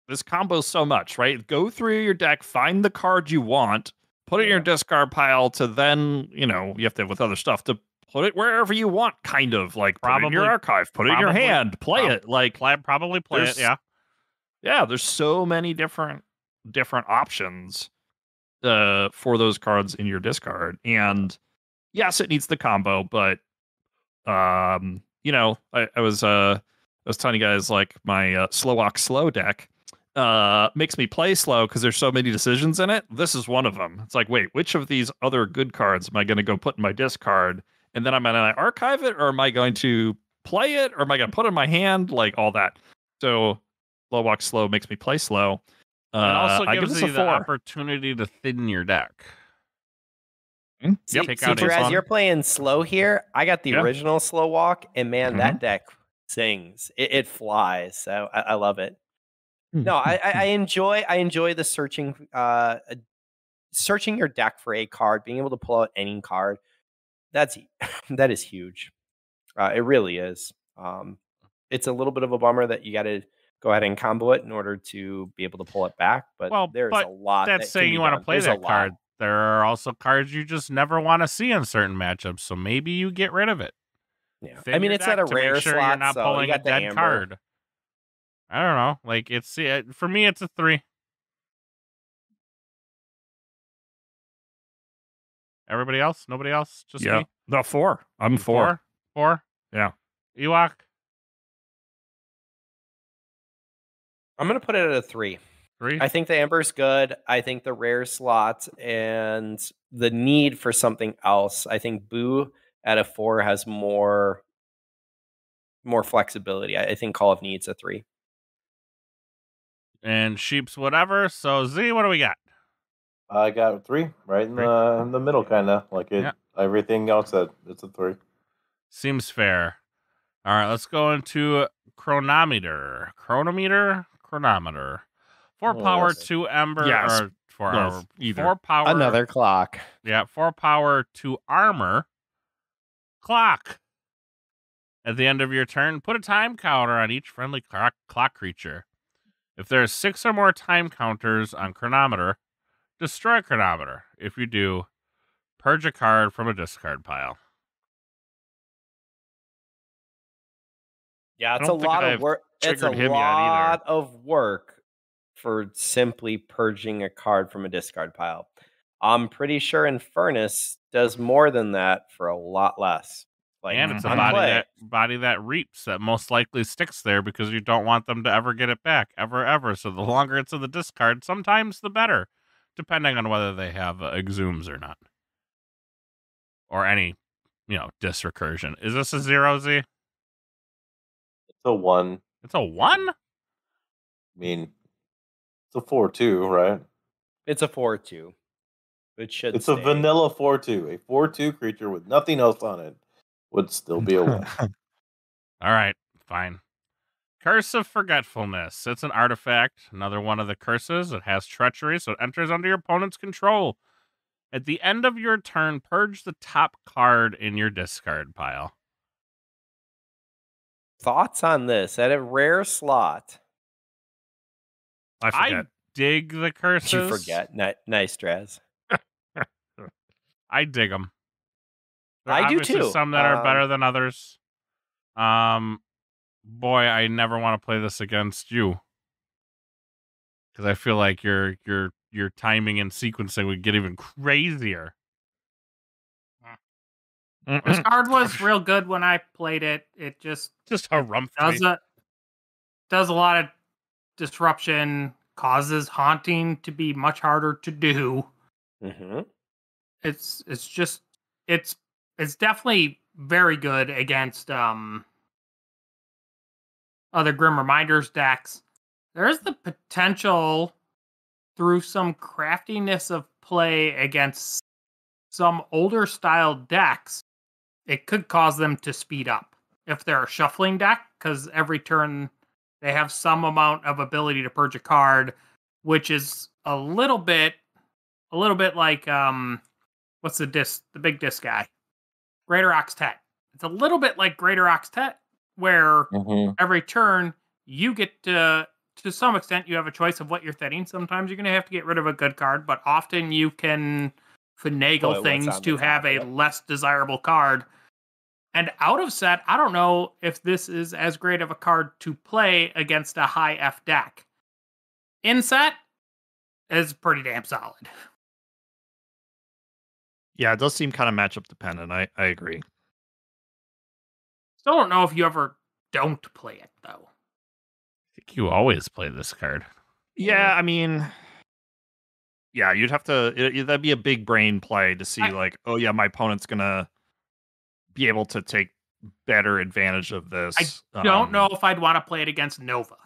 This combo so much, right? Go through your deck, find the card you want, put it in your discard pile to then, you know, you have to with other stuff to put it wherever you want, kind of like put it in your Probably- archive, put it in your hand, play it. Like Play, probably play it, yeah. yeah, there's so many different different options uh for those cards in your discard. And yes, it needs the combo, but um, you know, I, I was uh I was telling you guys like my uh, slow walk slow deck uh makes me play slow because there's so many decisions in it. This is one of them. It's like, wait, which of these other good cards am I going to go put in my discard? And then I'm going to archive it, or am I going to play it, or am I going to put it in my hand? Like all that. So slow walk slow makes me play slow. Uh, It also I give gives you the opportunity to thin your deck. Hmm? See, Take see out Therese, you're playing slow here. I got the Yeah. original slow walk, and man, Mhm. that deck sings. It, it flies. So I, I love it. No, I, I, I enjoy I enjoy the searching uh searching your deck for a card, being able to pull out any card. That's that is huge. Uh, it really is. Um, it's a little bit of a bummer that you got to go ahead and combo it in order to be able to pull it back. But Well, there's but a lot. That's that saying you want to play There's that lot. card. There are also cards you just never want to see in certain matchups, so maybe you get rid of it. Yeah. Thin I mean, it's at a rare sure slot, You're not so pulling you got a dead amber. card. I don't know. Like it's for me, it's a three. Everybody else? Nobody else? Just yeah, me? the four. I'm four. Four? Yeah. Ewok? I'm gonna put it at a three. Three? I think the amber's good. I think the rare slot and the need for something else. I think Boo at a four has more more flexibility. I, I think Call of needs a three. And Sheep's whatever. So Z, what do we got? I got three right in Three. the in the middle, kind of like it. Yeah. Everything else said it's a three. Seems fair. All right, let's go into chronometer. Chronometer? Chronometer. Four Oh, power, two ember, Yes. or four Well, hour. either. Four power. Another clock. Yeah, four power, two armor. Clock. At the end of your turn, put a time counter on each friendly clock, clock creature. If there are six or more time counters on chronometer, destroy chronometer. If you do, purge a card from a discard pile. Yeah, it's a lot I've of work. It's a triggered him yet either. lot of work for simply purging a card from a discard pile. I'm pretty sure Infurnace does more than that for a lot less. Like and it's a body play. that body that reaps that most likely sticks there because you don't want them to ever get it back ever ever so the longer it's in the discard sometimes the better depending on whether they have uh, exhumes or not or any you know dis recursion is this a zero z It's a one. it's a one I mean, it's a four two, right? It's a four two. It should. It's a vanilla four two. A four two creature with nothing else on it would still be a one. all right fine curse of forgetfulness it's an artifact another one of the curses it has treachery so it enters under your opponent's control At the end of your turn, purge the top card in your discard pile. Thoughts on this? At a rare slot, I I forget. dig the curses. you forget. Ni- nice, Draz. I dig them. I do too. Some that are Um, better than others. Um, boy, I never want to play this against you because I feel like your your your timing and sequencing would get even crazier. This card was real good when I played it. It just Just harumph does me. a does a lot of disruption, causes haunting to be much harder to do. hmm It's it's just it's it's definitely very good against um other Grim Reminders decks. There's the potential through some craftiness of play against some older style decks, it could cause them to speed up if they're a shuffling deck, because every turn they have some amount of ability to purge a card, which is a little bit a little bit like um what's the disc the big disc guy? Greater Oxtet. It's a little bit like Greater Oxtet, where Mm-hmm. every turn you get to to some extent you have a choice of what you're thinning. Sometimes you're gonna have to get rid of a good card, but often you can finagle what's things to have a less desirable card. And out of set, I don't know if this is as great of a card to play against a high F deck. In set is pretty damn solid. yeah, it does seem kind of matchup dependent. I, I agree. Still don't know if you ever don't play it though. I think you always play this card. Yeah, I mean, yeah, you'd have to. It, it- that'd be a big brain play to see, I- like, oh yeah, my opponent's gonna be able to take better advantage of this. I don't Um, know if I'd want to play it against Nova.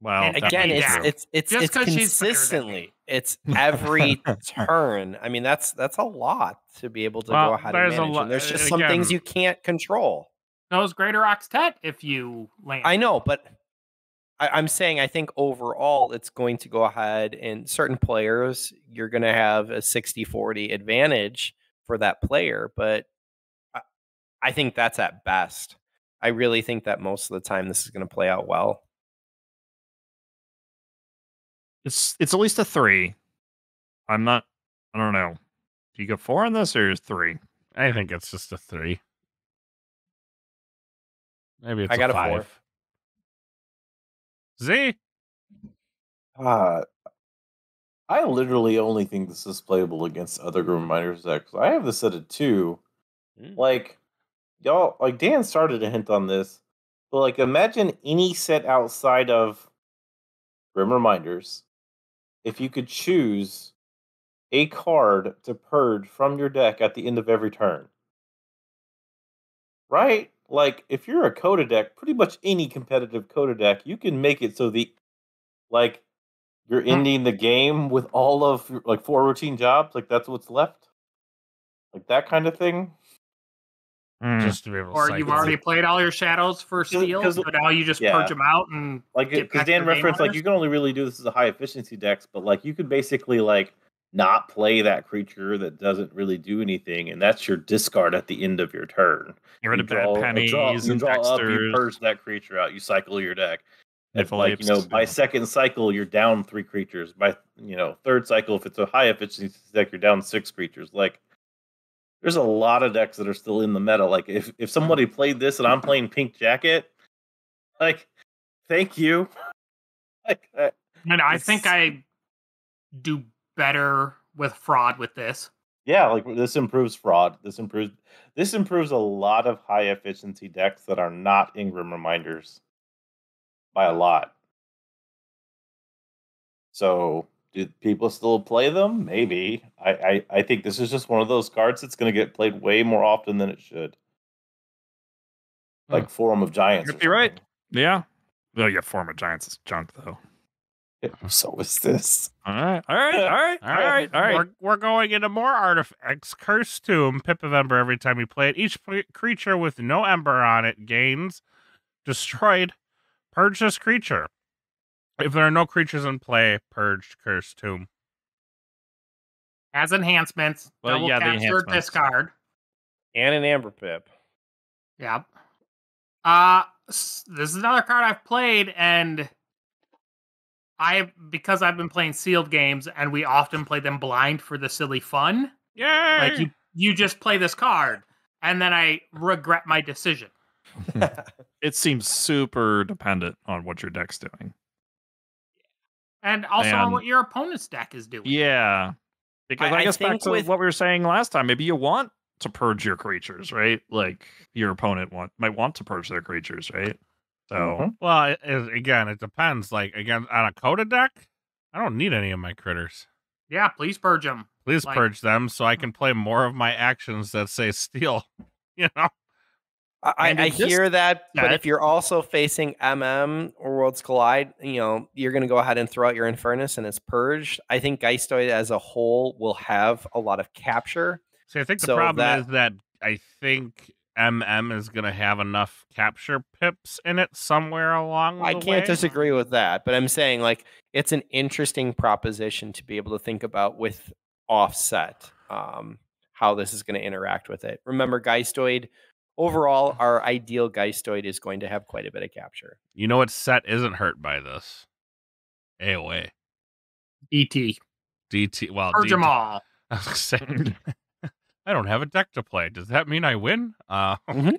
Well, and Again, might it's it's it's Just it's 'cause she's better than me. consistently. It's every turn. I mean, that's that's a lot to be able to Well, go ahead there's and a manage. lo- and there's just some things you can't control. Knows Greater Oxtet if you land. I know, but I, I'm saying I think overall it's going to go ahead and certain players you're going to have a 60-40 advantage for that player, but I, I think that's at best. I really think that most of the time this is going to play out well. It's it's at least a three. I'm not. I don't know. Do you go four on this or is three? I think it's just a three. Maybe it's I got a a four. Z. Uh, I literally only think this is playable against other Grim Reminders decks. I have this at a two. Mm. Like, y'all, like Dan started to hint on this, but like, imagine any set outside of Grim Reminders. If you could choose a card to purge from your deck at the end of every turn, right? Like, if you're a Coda deck, pretty much any competitive Coda deck, you can make it so the like you're ending the game with all of like four routine jobs like that's what's left? Like that kind of thing Mm. Just to be able to or you've already it. played all your shadows for steel, 'cause- so now you just yeah. purge them out and like because dan referenced like you can only really do this as a high efficiency decks but like you could basically like not play that creature that doesn't really do anything and that's your discard at the end of your turn Get rid You of bad draw- you pennies draw, you and draw up you purge that creature out you cycle your deck And, Niffle like you know by yeah. second cycle you're down three creatures by you know third cycle if it's a high efficiency deck you're down six creatures like there's a lot of decks that are still in the meta like if if somebody played this and i'm playing pink jacket like thank you. Like uh, and I think I do better with fraud with this. yeah like this improves fraud. This improves this improves a lot of high efficiency decks that are not in Grim Reminders by a lot. So do people still play them maybe i i, I think this is just one of those cards that's going to get played way more often than it should hmm. like forum of giants or Could be right. Yeah. Oh yeah, form of giants is junk though. so is this All right, all right, all right, all right, all right. We're, we're going into more artifacts. Curse Tomb, Pip of Ember every time you play it. Each p- creature with no ember on it gains destroyed. Purge this creature. If there are no creatures in play, purge Curse Tomb. As enhancements. Well, double yeah, the capture, discard. And an Amber Pip. Yep. Uh this is another card I've played, and I because I've been playing sealed games, and we often play them blind for the silly fun. Yeah. Like you, you just play this card, and then I regret my decision. It seems super dependent on what your deck's doing. And also on what your opponent's deck is doing. Yeah. Because I, I- I guess back to with- what we were saying last time, maybe you want to purge your creatures, right? Like your opponent want might want to purge their creatures, right? So Mhm. well, it, it- again, it depends. Like again, on a Coda deck, I don't need any of my critters. Yeah, please purge them. Please Like- purge them so I can play more of my actions that say steal. You know, I, I And I in this hear that, but if you're also facing MM or Worlds Collide, you know, you're going to go ahead and throw out your Infurnace and it's purged. I think Geistoid as a whole will have a lot of capture. see, I think the So problem that- is that I think MM is going to have enough capture pips in it somewhere along. The way. I can't way. disagree with that, but I'm saying like it's an interesting proposition to be able to think about with offset, um, how this is going to interact with it. Remember, Geistoid overall, our ideal Geistoid is going to have quite a bit of capture. You know what set isn't hurt by this? AOA. ET. DT. Well, Purge DT them all. I was saying, I don't have a deck to play. Does that mean I win? Uh, Mhm.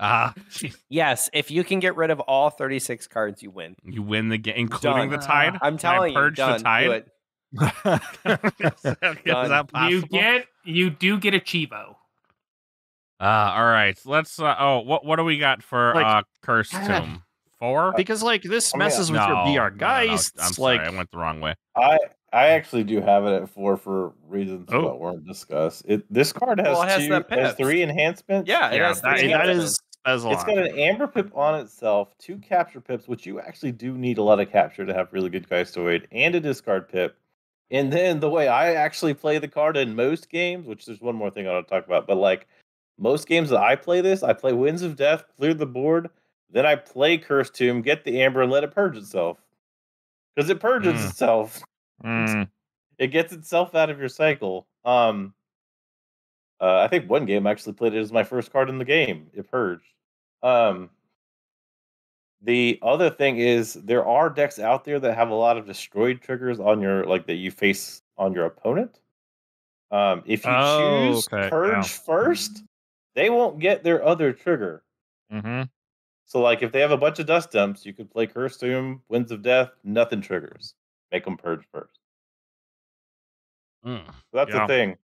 ah, Yes, if you can get rid of all 36 cards, you win. you win the game, including Done. the tide. I'm Can I telling you, purge done. the Do tide. it. is that, is that possible? You get you do get a Chivo. Uh, all right. Let's. Uh, oh, what what do we got for Like- uh Curse Tomb? Four. because like this I mean, messes with no, your no, no, VR Geists. I'm sorry, I went the wrong way. I I actually do have it at four for reasons Oh. that weren't discussed. It this card has Well, it has two has three enhancements. Yeah, it yeah, has that, three that that's a It's lot. got an amber pip on itself, two capture pips, which you actually do need a lot of capture to have really good Geistoid, and a discard pip. And then the way I actually play the card in most games, which there's one more thing I want to talk about, but like most games that I play this, I play Winds of Death, clear the board, then I play Curse Tomb, get the amber, and let it purge itself. Because it purges Mm. itself. Mm, It gets itself out of your cycle. Um uh, I think one game I actually played it as my first card in the game. It purged. Um, the other thing is there are decks out there that have a lot of destroyed triggers on your like that you face on your opponent. Um, if you Oh, choose okay, purge yeah. first, they won't get their other trigger. mhm. So like if they have a bunch of dust dumps, you could play Curse Tomb, Winds of Death, nothing triggers. Make them purge first. Mm. So that's Yeah. the thing.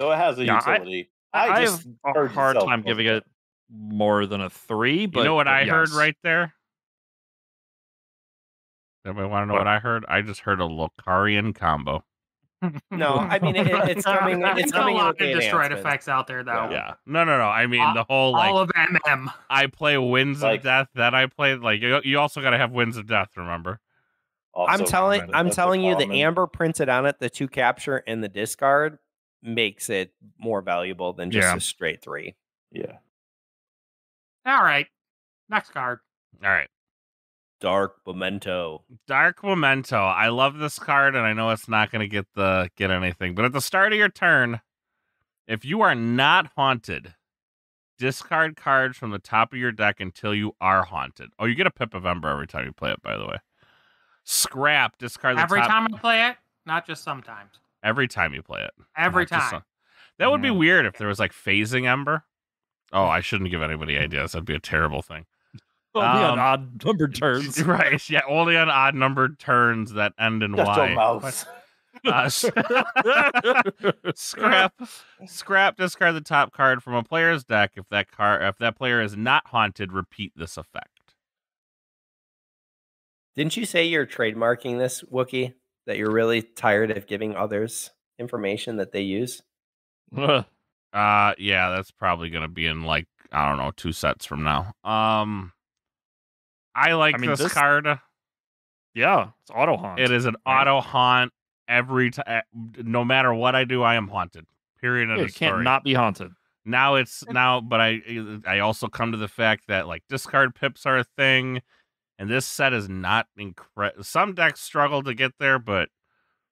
So it has a Yeah, utility. I, I just have a hard time giving it more than a three. But you know what I heard right there? Everybody want to know what? What? I heard? I just heard a Locarian combo. No, I mean it, it- it's coming. It's coming. a lot with of destroyed effects out there, though. Yeah. No, no, no. I mean Uh, the whole like All of MM. I play Winds Like- of Death that I play Like you, you also got to have Winds of Death. Remember? I'm telling. I'm telling you, the amber printed on it, the two capture and the discard makes it more valuable than just Yeah. a straight three. Yeah. All right. Next card. All right. Dark memento. Dark Memento. I love this card, and I know it's not going to get the get anything. But at the start of your turn, if you are not haunted, discard cards from the top of your deck until you are haunted. Oh, you get a Pip of Ember every time you play it. By the way, scrap. Discard the Every top time I play it, not just sometimes. every time you play it. Every Not time. some- That would be mm-hmm. weird if there was like phasing Ember. Oh, I shouldn't give anybody ideas. That'd be a terrible thing. Only on Um, odd numbered turns. right? Yeah, only on odd numbered turns that end in Shut your Y. mouth. Uh, scrap, scrap. Discard the top card from a player's deck. If that card, if that player is not haunted, repeat this effect. Didn't you say you're trademarking this, Wookie? That you're really tired of giving others information that they use? Ugh. Uh, yeah, that's probably gonna be in like I don't know two sets from now. Um, I like I mean, this, this- card. yeah, it's auto haunt. It is an right? auto haunt every time. Eh, no matter what I do, I am haunted. Period. End Yeah, of it can't story. not be haunted. now it's now but i eh, i also come to the fact that like discard pips are a thing and this set is not incredible some decks struggle to get there but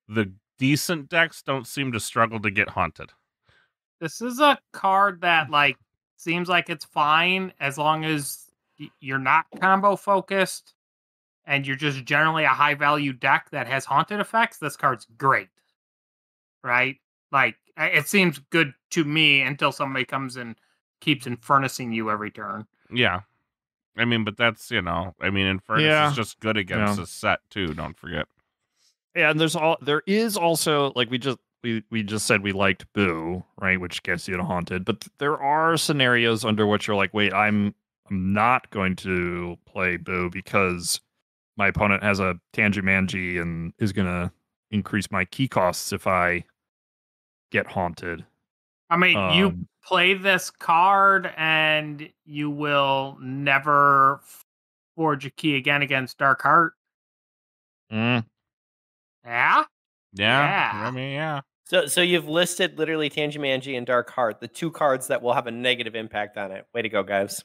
the decent decks don't seem to struggle to get haunted. This is a card that like seems like it's fine as long as y- you're not combo focused and you're just generally a high value deck that has haunted effects. This card's great, right? Like it seems good to me until somebody comes and keeps infernacing you every turn. Yeah. I mean, but that's you know, I mean, Infurnace Yeah. is just good against Yeah. this set too. Don't forget. Yeah, and there's all there is also like we just we we just said we liked Boo, right, which gets you to haunted, but there are scenarios under which you're like, wait, I'm I'm not going to play Boo because my opponent has a Tanjumanji and is gonna increase my key costs if I get haunted. I mean, you Um, play this card and you will never forge a key again against Dark Heart. mm, Yeah. Yeah. Yeah. I mean, yeah. So, so you've listed literally Tanjumanji and Dark Heart, the two cards that will have a negative impact on it. Way to go, guys!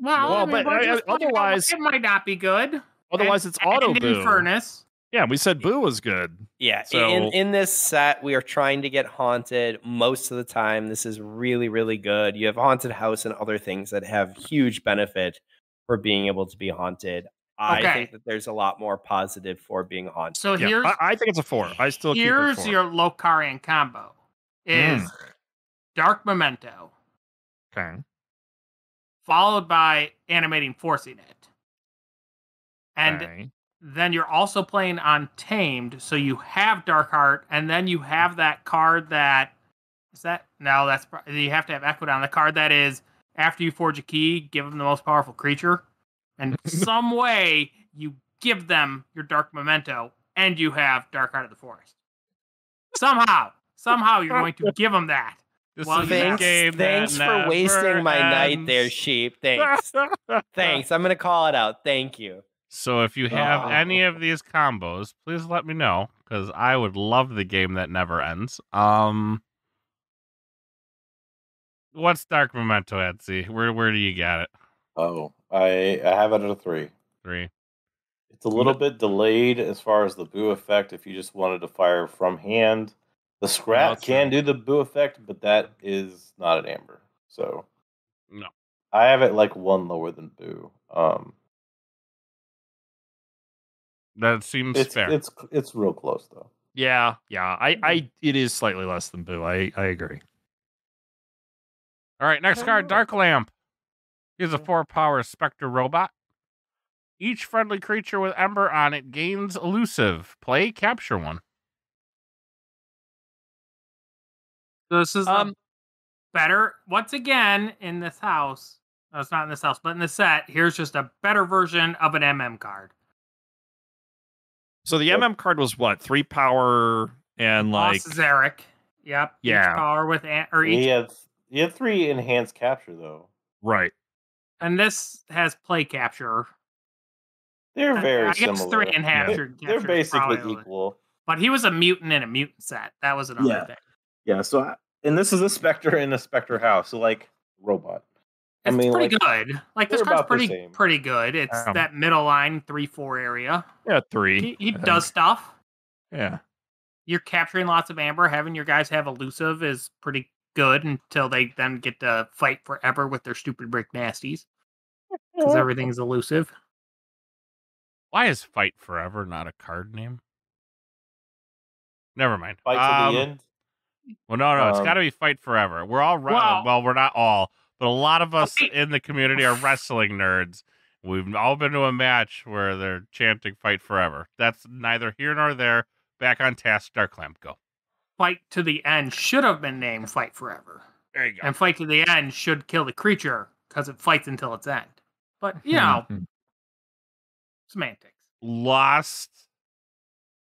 Well, Well, I mean, but, we're just pointing out otherwise- it might not be good. otherwise, And- it's auto and Boo. furnace. Yeah, we said Boo was good. Yeah, So- in in this set, we are trying to get haunted most of the time. This is really, really good. You have haunted house and other things that have huge benefit for being able to be haunted. I Okay. think that there's a lot more positive for being haunted. So Yeah, here's I, I think it's a four. I still keep it here's four. your Lokarian combo. Is Mm. Dark Memento okay. Followed by animating forcing it. And okay. then you're also playing on tamed, so you have Dark Heart, and then you have that card that is that no, that's you have to have Echo down. The card that is after you forge a key, give them the most powerful creature, and some way you give them your Dark Memento, and you have Dark Heart of the Forest. Somehow, somehow you're going to give them that. This Well, is you a have- Thanks, game thanks for wasting never my night there, sheep. Thanks, thanks. I'm gonna call it out. Thank you. So if you have Oh. any of these combos, please let me know because I would love the game that never ends. Um, what's Dark Memento, Etsy? Where where do you got it? Oh, I I have it at a three. Three. It's a little bit delayed as far as the boo effect. If you just wanted to fire from hand, the scrap that's can true. do the boo effect, but that is not an amber. So No. I have it like one lower than boo. Um, That seems it's fair. it's it's real close though. Yeah, yeah. I, I, it is slightly less than Boo. I, I agree. All right, next card, Dark Lamp. He's a four power Spectre robot. Each friendly creature with Ember on it gains elusive. Play, capture one. So this is Um, better once again in this house. No, it's not in this house, but in the set. Here's just a better version of an MM card. So the Yep. MM card was what? Three power and like Boss is Eric. Yep. Yeah. Each power with an, or each, He had he had three enhanced capture though. right. and this has play capture. They're I- very I guess similar. three enhanced They're, they're capture is basically equal. But he was a mutant in a mutant set. That was another Yeah. thing. Yeah. So I, and this is a specter in a specter house. So like robot. I It's mean, pretty like, good. Like this card's pretty pretty good. It's Um, that middle line three four area. Yeah, three. He, he does stuff. Yeah. you're capturing lots of amber. Having your guys have elusive is pretty good until they then get to fight forever with their stupid brick nasties because everything's elusive. Why is Fight Forever not a card name? Never mind. Fight to Um, the end. Well, no, no, it's um, got to be Fight Forever. We're all re- uh, Well- well, we're not all, but a lot of us Okay. in the community are wrestling nerds. We've all been to a match where they're chanting "Fight Forever." That's neither here nor there. Back on task, Dark Lamp, go. Fight to the end should have been named Fight Forever, There you go. and Fight to the end should kill the creature because it fights until its end. But you know, semantics. Lost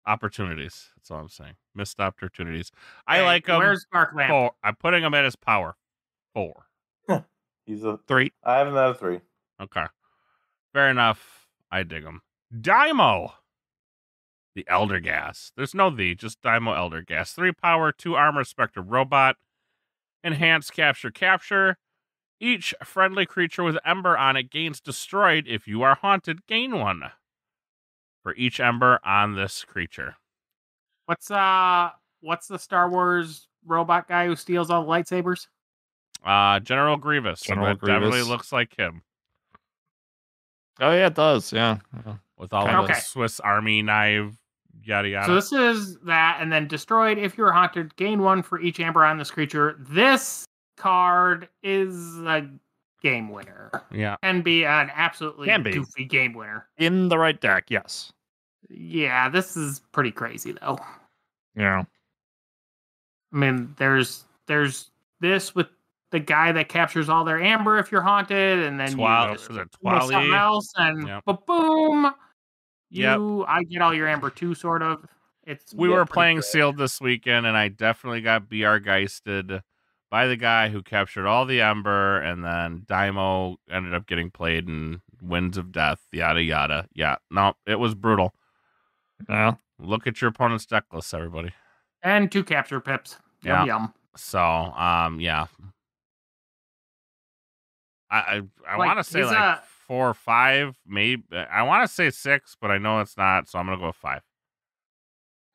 opportunities. That's all I'm saying. Missed opportunities. I Hey, like them. Where's Spark Lamp? Four. I'm putting him at his power. Four. He's a. three. I have another three. Okay. Fair enough. I dig him. Daimo. The Elder Gas. There's no the, just Daimo Elder Gas. Three power, two armor, Spectre robot. Enhanced capture capture. Each friendly creature with Ember on it gains destroyed. If you are haunted, gain one. For each Ember on this creature. What's uh what's the Star Wars robot guy who steals all the lightsabers? Uh, General Grievous. General that definitely looks like him Oh yeah, it does. Yeah. Yeah. with all Okay. the Swiss Army knife, yada yada. So this is that, and then destroyed. If you're haunted, gain one for each amber on this creature. This card is a game winner. yeah. Can be an absolutely Can be. goofy game winner. In the right deck, yes. Yeah, this is pretty crazy though. Yeah. I mean, there's there's this with the guy that captures all their amber if you're haunted, and then Twal- you with something else, and Yep. boom, Yep. you I get all your amber too, sort of. It's We were playing good. sealed this weekend, and I definitely got BR geisted by the guy who captured all the ember, and then Daimo ended up getting played in Winds of Death, yada yada. Yeah, no, it was brutal. Yeah. Look at your opponent's deck list, everybody. and two capture pips. Yum Yeah. yum. So, um, yeah. I I, I Like, want to say like a- four or five, maybe. I want to say six, but I know it's not, so I'm gonna go with five.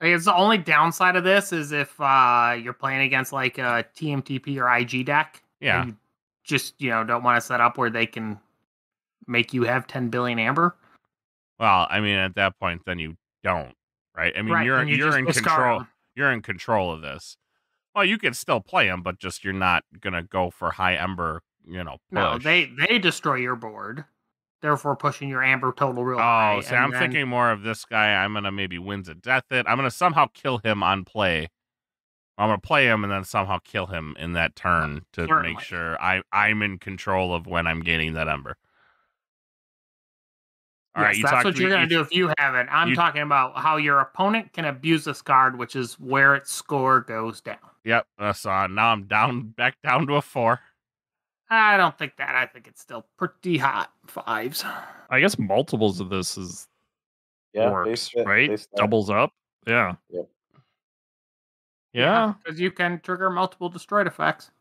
I guess the only downside of this is if uh, you're playing against like a TMTP or IG deck. and Yeah, you just you know don't want to set up where they can make you have 10 billion amber. Well, I mean, at that point, then you don't, right? I mean, Right, you're you you're in control. You're in control of this. Well, you can still play them, but just you're not gonna go for high ember. You know, push. No, they they destroy your board, therefore pushing your amber total real oh, high. Oh, see, I'm then- thinking more of this guy. I'm gonna maybe wins a death it. I'm gonna somehow kill him on play. I'm gonna play him and then somehow kill him in that uh, turn to Certainly. make sure I I'm in control of when I'm gaining that ember. All right, Yes, you that's what you're me- gonna do if you have it. I'm you- talking about how your opponent can abuse this card, which is where its score goes down. Yep, that's uh, now I'm down back down to a four. I don't think that. I think it's still pretty hot fives. I guess multiples of this is Yeah, works, sta- right? they. Doubles up. Yeah. Yep. Yeah. because you can trigger multiple destroyed effects.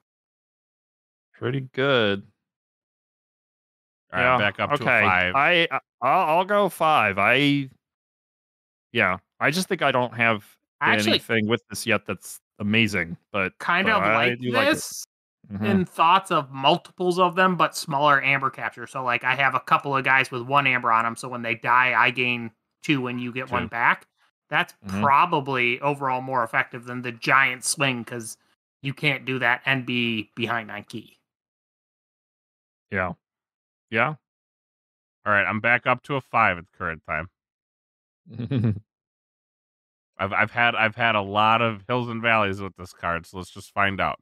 Pretty good. All right, yeah. I'm back up okay. to a five. I I- I'll, I'll go five. I yeah. I just think I don't have actually anything with this yet that's amazing. But kind but of I like do like it. this Mhm. in thoughts of multiples of them, but smaller amber capture. So like I have a couple of guys with one amber on them, so when they die, I gain two and you get one back. That's Mhm. probably overall more effective than the giant swing because you can't do that and be behind on key. yeah. Yeah. All right, I'm back up to a five at the current time. I've I've had I've had a lot of hills and valleys with this card, so let's just find out.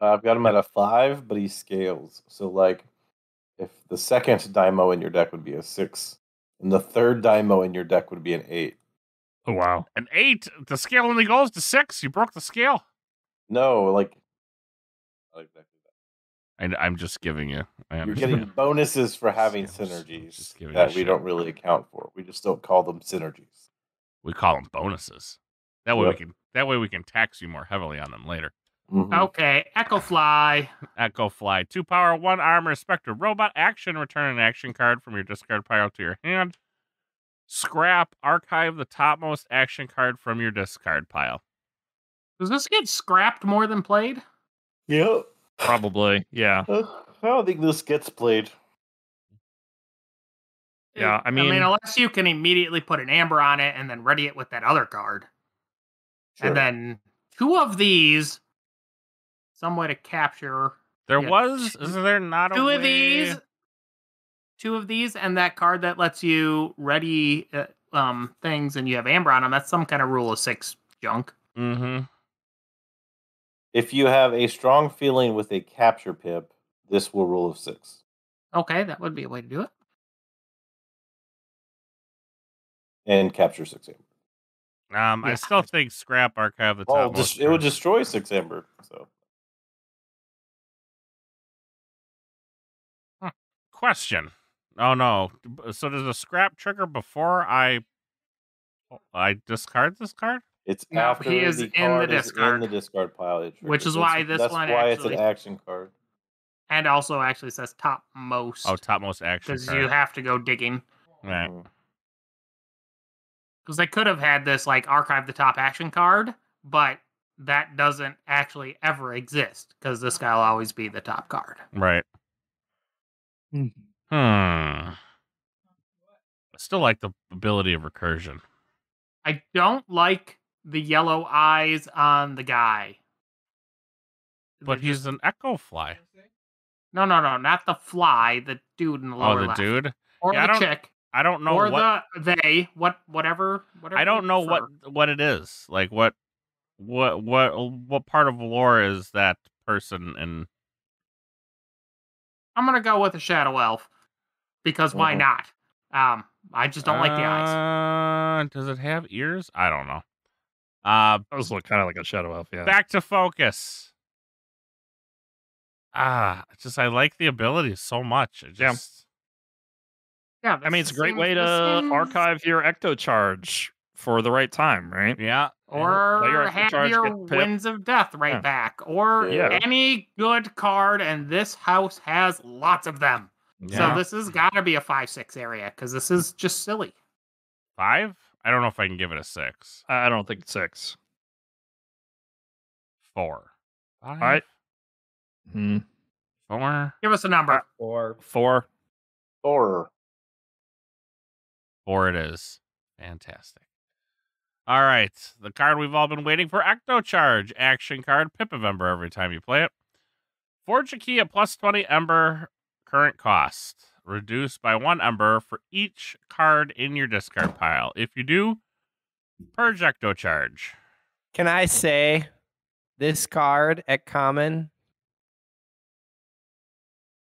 I've got him at a five, but he scales. So like, if the second Daimo in your deck would be a six, and the third Daimo in your deck would be an eight. oh wow. An eight, the scale only goes to six. You broke the scale. No, like, not exactly that. I, I'm just giving you. I You're getting bonuses for having Just- synergies just giving that we shit. don't really account for. We just don't call them synergies. we call them bonuses. That way Yep. we can. That way we can tax you more heavily on them later. Mhm. Okay, Echo Fly. Echo Fly, two power, one armor, Spectre robot action. Return an action card from your discard pile to your hand. Scrap, archive the topmost action card from your discard pile. Does this get scrapped more than played? Yep. Probably. Yeah. Uh, I don't think this gets played. Yeah, I I mean, mean- unless you can immediately put an amber on it and then ready it with that other card. Sure. And then two of these, some way to capture There Yeah, was, two- is there not a two way? of these, two of these, and that card that lets you ready uh, um things and you have amber on them. That's some kind of rule of six junk. Mm-hmm. If you have a strong feeling with a capture pip, this will rule of six. Okay, that would be a way to do it. And capture six amber. Um, I still think scrap archive the Well, topmost. just, it would destroy six amber. So Question. Oh no. So does a scrap trigger before I I discard this card? It's No, after he is the in the discard. in the discard pile. it Which is why That's- this that's one why it's an action card. And also actually says top most Oh, topmost action because you have to go digging. Right. Mhm. because they could have had this like archive the top action card, but that doesn't actually ever exist because this guy will always be the top card. Right. Hmm. Hmm. I still like the ability of recursion. I don't like the yellow eyes on the guy. But he's just- an echo fly. no, no, no, not the fly, the dude in the lower. Oh, the left. dude. or Yeah, the don't chick, I don't know or what the they, what, whatever, whatever. I don't know what what it is. Like what what what what part of lore is that person in? I'm gonna go with a shadow elf because why Mhm. not? Um, I just don't like the eyes. Uh, Does it have ears? I don't know. Uh That was kind of like a shadow elf. Yeah. back to focus. Ah, just I like the ability so much. It Yeah. just Yeah, I mean, it's a great way to seems- archive your ecto charge for the right time, right? yeah. or your have charge your winds of death right Yeah. back, or Yeah. any good card, and this house has lots of them. yeah. So this has got to be a five six area because this is just silly. Five? I don't know if I can give it a six. I don't think it's six. Four. Five? right. Hmm. Four. Give us a number. Or Four. Horror. Four it is. Fantastic. All right. The card we've all been waiting for Ecto Charge. Action card, Pip of Ember every time you play it. Forge a key at plus 20 Ember current cost. Reduced by one Ember for each card in your discard pile. If you do, purge Ecto Charge. can I say this card at common?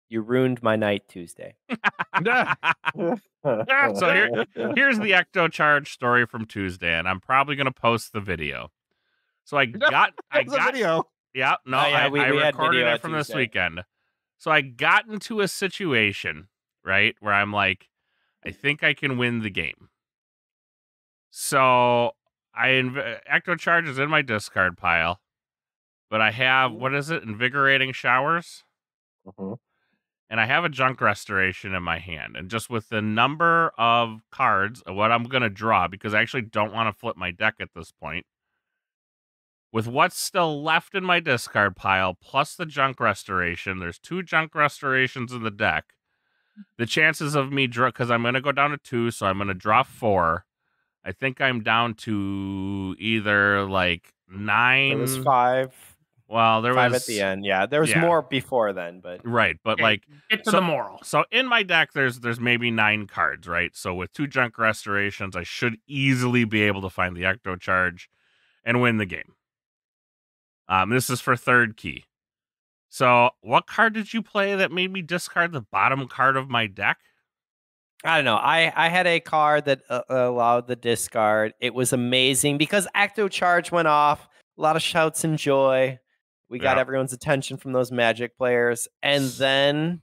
You ruined my night Tuesday. So here- Here's the Ecto Charge story from Tuesday, and I'm probably going to post the video. So I got, I got, video. Yeah, no, Oh, yeah, I, we- I we recorded it on from this weekend. So I got into a situation, right, where I'm like, I think I can win the game. So I inv- Ecto Charge is in my discard pile, but I have what is it? Invigorating showers, Mhm. and I have a junk restoration in my hand. And just with the number of cards, of what I'm gonna draw, because I actually don't want to flip my deck at this point with what's still left in my discard pile plus the junk restoration there's two junk restorations in the deck the chances of me draw because i'm going to go down to two so i'm going to draw four i think i'm down to either like nine There was five, well there five was at the end. Yeah, there was yeah. more before then, but right but Okay, like Get to so- the moral. so in my deck there's there's maybe nine cards right so with two junk restorations i should easily be able to find the ecto charge and win the game um this is for third key so what card did you play that made me discard the bottom card of my deck I don't know. I I had a card that uh, allowed the discard. It was amazing because Ecto Charge went off. A lot of shouts and joy. We got Yeah. everyone's attention from those Magic players, and then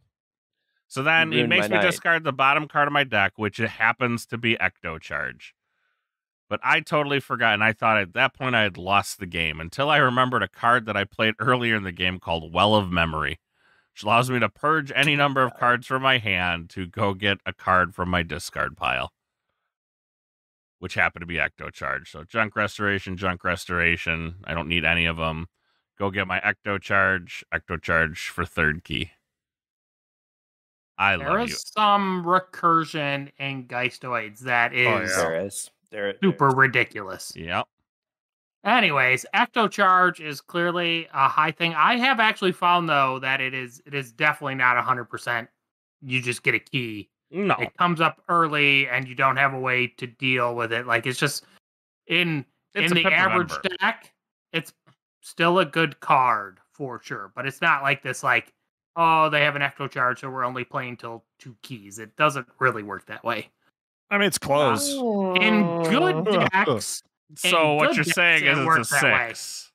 so then it makes me night. discard the bottom card of my deck which it happens to be ecto charge but I totally forgot, and I thought at that point I had lost the game until I remembered a card that I played earlier in the game called Well of Memory, which allows me to purge any number of cards from my hand to go get a card from my discard pile, which happened to be Ecto Charge. So Junk Restoration, Junk Restoration. I don't need any of them. Go get my Ecto Charge, Ecto Charge for third key. I There love is you. some recursion in Geistoids that oh, is Oh, yeah. There is there super ridiculous. Yep. Anyways, Ecto Charge is clearly a high thing. I have actually found though that it is it is definitely not hundred percent. You just get a key. No. It comes up early and you don't have a way to deal with it. Like it's just in It's in the average Ember. deck, it's still a good card for sure. But it's not like this like, oh, they have an Ecto Charge, so we're only playing till two keys. It doesn't really work that way. I mean, it's close. In good oh. decks, So in what you're decks, saying it is it's a works that way. six.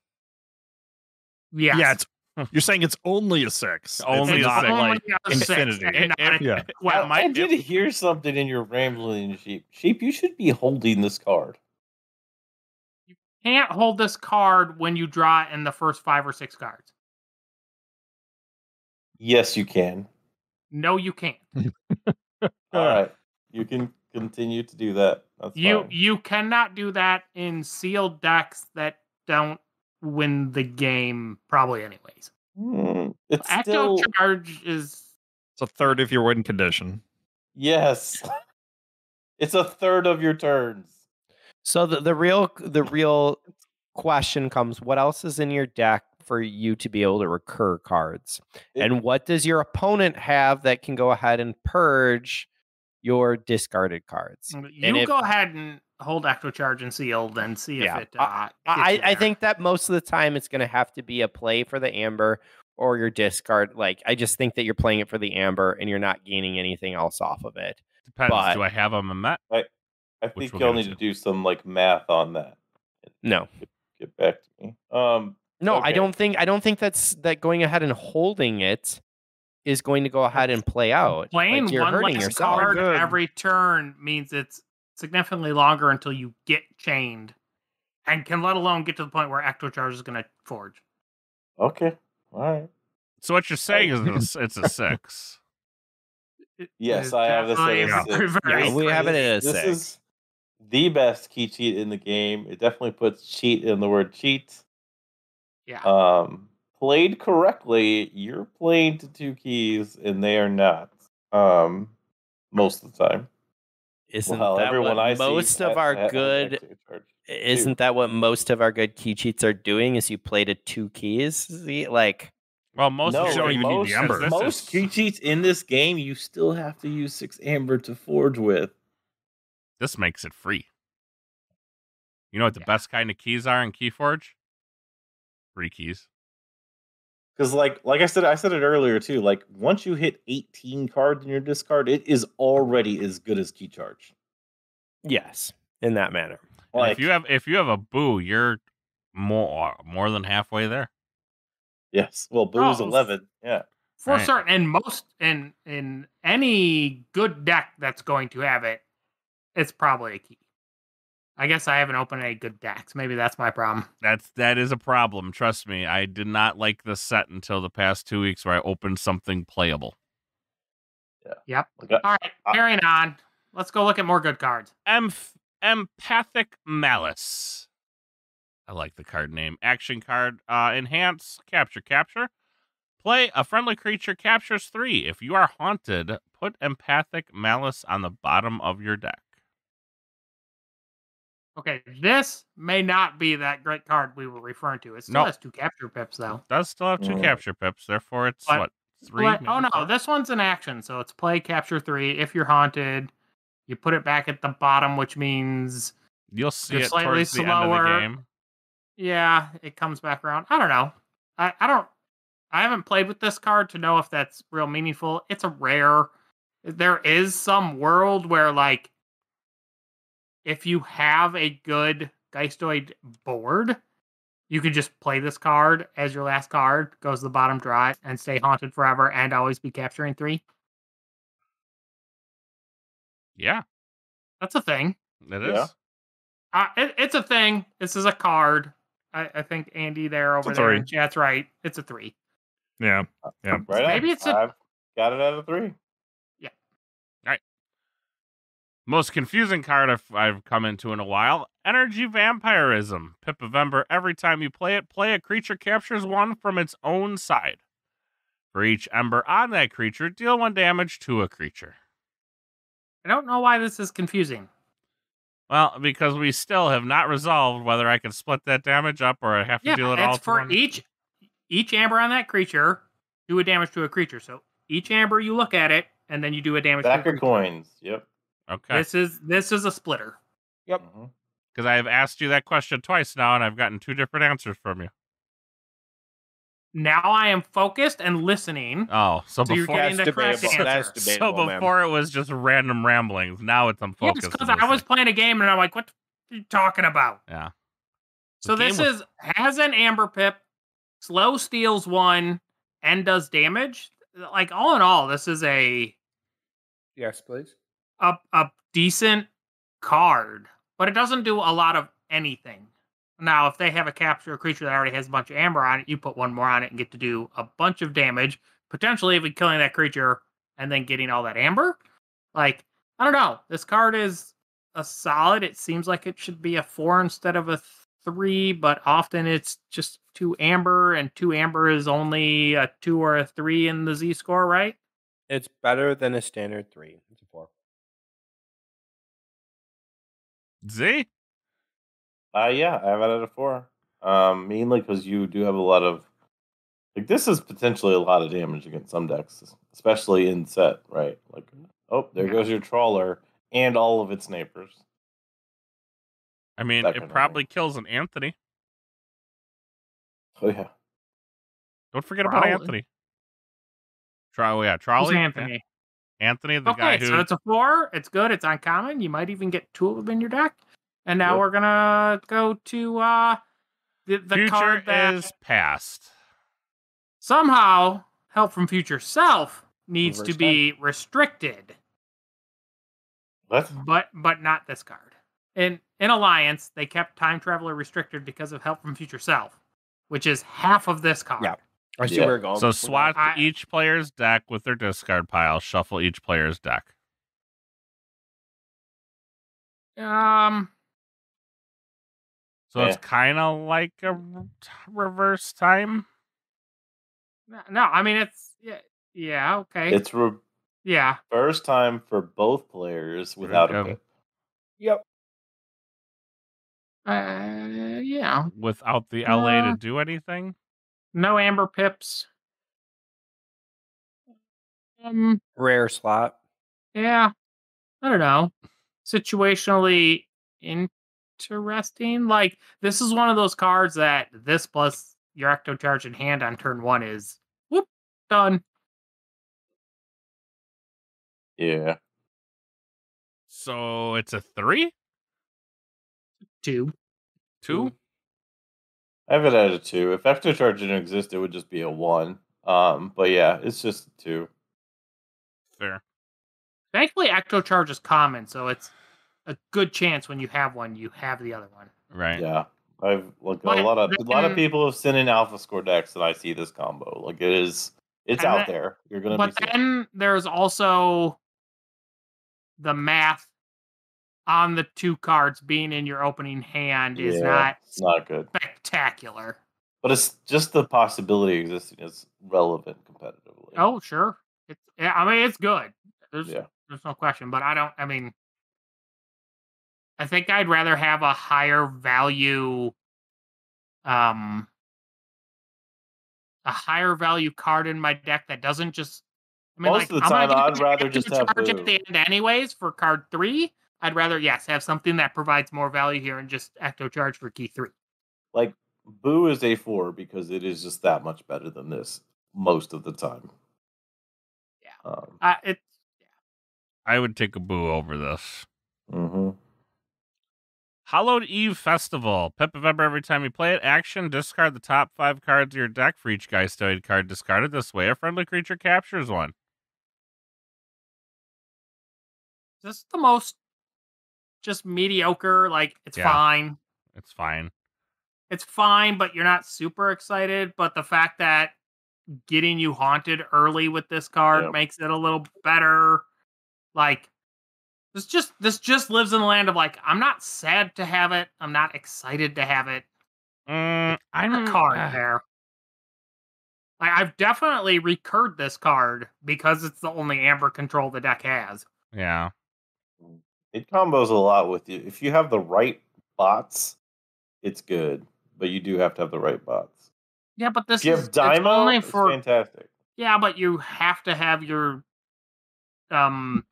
yes. Yeah, it's. You're saying it's only a six. Only it's a not six. like a six infinity. and It- not it- a- yeah. well, I, my- I did hear something in your rambling sheep. Sheep, you should be holding this card. You can't hold this card when you draw in the first five or six cards. Yes, you can. No, you can't. All right, you can continue to do that. That's You fine. you cannot do that in sealed decks that don't win the game probably anyways. Hmm, It's Ecto still charge is It's a third of your win condition. yes. It's a third of your turns. So the, the real the real question comes: What else is in your deck for you to be able to recur cards? It- and what does your opponent have that can go ahead and purge your discarded cards? you if- go ahead and hold Ecto charge and sealed and see Yeah, if it uh, I, gets you I think that most of the time it's going to have to be a play for the amber or your discard. Like I just think that you're playing it for the amber and you're not gaining anything else off of it. Depends. But- Do I have a Mamet? I Which think you'll need to into. do some like math on that. No, Get back to me. Um, no, I don't think I don't think that's that going ahead and holding it is going to go ahead and play out. playing like you're one hurting less yourself. card Good. every turn means it's significantly longer until you get chained, and can let alone get to the point where Ecto charge is going to forge. okay. All right. So what you're saying is it's a, it's a six. Yes, I have this definitely as six. Yeah, we have it crazy. at a this six. is the best key cheat in the game. It definitely puts cheat in the word cheat. Yeah. Um, played correctly, you're playing to two keys, and they are not. Um, most of the time. Isn't well, that everyone what I most ha- of our ha- has good extra charge. isn't that what most of our good key cheats are doing is you play to two keys See, like Well, most no, of don't the- even need the most, ember. Most key cheats in this game, you still have to use six amber to forge with. This makes it free. You know what the best kind of keys are in Keyforge? Free keys. Because like like I said, I said it earlier too. Like once you hit 18 cards in your discard, it is already as good as key charge. yes in that manner Like if you have if you have a boo, you're more more than halfway there. yes, well, Boo's Oh, 11. Yeah, for Right. certain and most in in any good deck that's going to have it it's probably a key i guess i haven't opened any good decks maybe that's my problem That's that is a problem. Trust me. I did not like this set until the past two weeks where I opened something playable. Yeah. yep Like, I- all right I- carrying on let's go look at more good cards Emph- empathic malice. I like the card name. Action card. Uh, enhance. Capture. Capture. Play a friendly creature captures three. If you are haunted, put empathic malice on the bottom of your deck. Okay this may not be that great card we were referring to it still No. has two capture pips though Does still have two Mm. capture pips. Therefore, it's But- what three. But- oh no four? this one's an action so it's play capture three if you're haunted you put it back at the bottom which means You'll see You're it slightly towards the end of slower. the game. Yeah, it comes back around. I don't know. I, I don't I haven't played with this card to know if that's real meaningful. It's a rare. There is some world where like if you have a good Geistoid board, you could just play this card as your last card, goes to the bottom draw it, and stay haunted forever and always be capturing three. Yeah, That's a thing. it is. Yeah. Uh, it, it's a thing. This is a card. I, I think Andy there over there three. in chat's right. It's a three. Yeah. Yeah. right. Maybe on. it's a- I've got it out of three. Most confusing card I've, I've come into in a while Energy Vampirism. Pip of Ember. Every time you play it, play a creature captures one from its own side. For each Ember on that creature, deal one damage to a creature. I don't know why this is confusing. Well, because we still have not resolved whether I can split that damage up or I have to Yeah, deal it all it's to for one. each each amber on that creature. Do a damage to a creature. So each amber you look at it, and then you do a damage. Back to a of creature. coins. Yep. Okay. This is this is a splitter. Yep. Mm-hmm. Because I have asked you that question twice now and I've gotten two different answers from you. Now I am focused and listening. Oh, so So before getting the That's correct debatable. That's answer. so debatable, ma'am. before it was just random ramblings. Now it's I'm Yes, focused. because I was playing a game and I'm like, what are you talking about? Yeah. So The game this was- is has an amber pip, slow steals one, and does damage. Like all in all, this is a yes please a, a decent card, but it doesn't do a lot of anything. Now, if they have a capture creature that already has a bunch of amber on it, you put one more on it and get to do a bunch of damage, potentially even killing that creature and then getting all that amber. Like, I don't know. This card is a solid. It seems like it should be a four instead of a three, but often it's just two amber, and two amber is only a two or a three in the Z score, right? It's better than a standard three. It's a four. Z? Uh, yeah, I have it at a four. Um, mainly because you do have a lot of like this is potentially a lot of damage against some decks, especially in set, right? Like, oh, there Yeah. goes your trawler and all of its neighbors. I mean, That it kind of probably kills an Anthony. Oh yeah, Don't forget about Anthony. Trolley, yeah, Who's Trolley. yeah. Anthony? Anthony, the guy Okay, who. so it's a four. It's good. It's uncommon. You might even get two of them in your deck. And now Yep. we're gonna go to uh the, the future card that is past. somehow help from future self needs to Reverse be restricted, what? but but not this card. In in Alliance, they kept time traveler restricted because of help from future self, which is half of this card. Yeah. I see Yeah. where we're going. So We're swap I- each player's deck with their discard pile. Shuffle each player's deck. Um. So it's kind of like a r- t- reverse time. No, I mean it's yeah, yeah, okay, It's re- yeah. first time for both players without a pip. Yep. Uh, yeah. without the LA Uh, to do anything. No amber pips. Um. Rare slot. Yeah. I don't know. Situationally interesting. Like this is one of those cards that this plus your ecto charge in hand on turn one is whoop done. Yeah, So it's a three, Two. two. I have it at a two. If Ecto Charge didn't exist, it would just be a one. Um, but yeah, it's just a two. Fair. Thankfully, ecto charge is common, so it's a good chance when you have one, you have the other one. Right. Yeah, I've like But a lot of a lot of people have sent in Alpha Score decks, and I see this combo. Like it is, it's out that- there. You're gonna But be. then there's also the math on the two cards being in your opening hand is Yeah, not It's not good, spectacular. but it's just the possibility existing is relevant competitively. Oh, sure. It's yeah, I mean it's good. There's yeah, there's no question, but I don't I mean I think I'd rather have a higher value um a higher value card in my deck that doesn't just I mean, Most like, of the I'm time, I'd rather just have charge Boo. at the end anyways for card three. I'd rather yes have something that provides more value here and just ecto charge for key three. like Boo is a four because it is just that much better than this most of the time. Yeah. Um, Uh, it I would take a boo over this. mhm. Hallowed Eve Festival. Pip of Ember every time you play it. Action, discard the top five cards of your deck for each Geistoid card discarded. This way, a friendly creature captures one. this is the most just mediocre. Like it's Yeah. fine. It's fine. it's fine, but you're not super excited. But the fact that getting you haunted early with this card Yep. makes it a little better. Like this just this just lives in the land of like I'm not sad to have it. I'm not excited to have it. Mm, I'm A card ah, there. Like I've definitely recurred this card because it's the only amber control the deck has. Yeah. It combos a lot with you. If you have the right bots, it's good, but you do have to have the right bots. Yeah, but this If you is have it's Dymo, only it's for fantastic. Yeah, but you have to have your um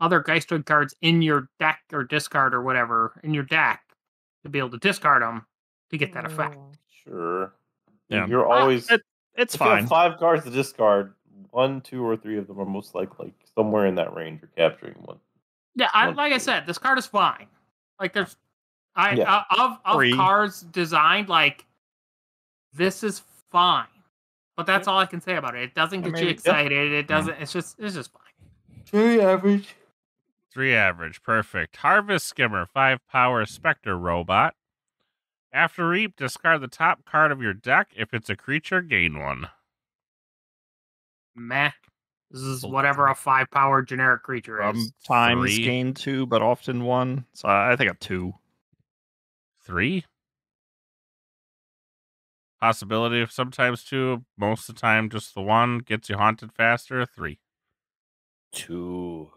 other Geistoid cards in your deck or discard or whatever in your deck to be able to discard them to get that effect. Sure. Yeah. You're always it- It's if you have fine. five cards to discard, one, two, or three of them are most likely somewhere in that range. You're capturing one. Yeah, I, like I said, this card is fine. Like there's, I Yeah. uh, of of Three. cards designed like this is fine, but that's all I can say about it. It doesn't I get mean, you yeah. excited. It doesn't. It's just it's just fine. Three average. Three average. Perfect. Harvest Skimmer, five power Spectre robot. After Reap, discard the top card of your deck. If it's a creature, gain one. Meh. This is whatever a five power generic creature is. times Three. gain two, but often one. So I think a two. Three. Possibility of sometimes two, most of the time just the one gets you haunted faster. Three. Two.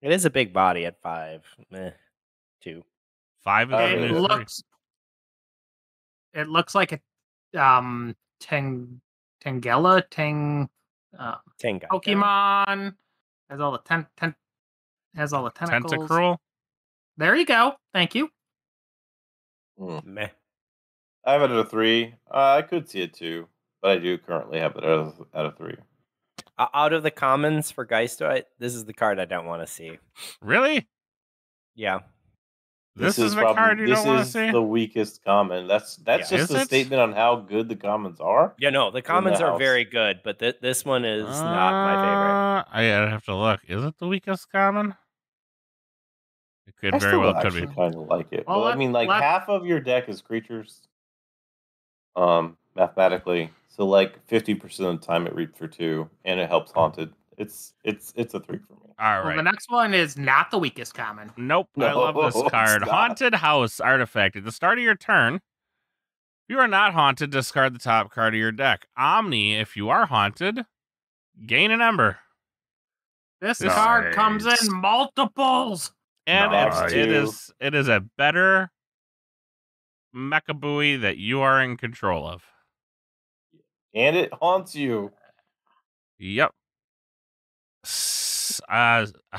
It is a big body at five. Meh. Two. Five is Uh, it new three. looks. It looks like a um Teng Tangela Teng uh, Tengai. Pokemon has all the ten, ten has all the tentacles. Tentacruel. There you go. Thank you. Meh. I have it at a three. Uh, I could see it two, but I do currently have it at a, at a three. O- Out of the commons for Geisto, I, this is the card I don't want to see. Really? Yeah. This, is, the probably- card you this don't want to is see? the weakest common. That's that's Yeah. just Is a it? statement on how good the commons are. Yeah, no, the commons are house. very good, but th- this one is not my favorite. Uh, I I'd have to look. Is it the weakest common? It could I very still well could be. kind of like it. Well, Well, I mean, like let- half of your deck is creatures, um, mathematically. So like fifty percent of the time it reads for two, and it helps haunted. It's it's it's a three for me. All Well, the next one is not the weakest common. Nope. I love this card. not. Haunted House artifact. At the start of your turn, if you are not haunted, discard the top card of your deck. Omni, if you are haunted, gain an ember. This Nice. card comes in multiples. And it's, Nice. it is it is a better mecha buoy that you are in control of. And it haunts you. Yep. S- Uh,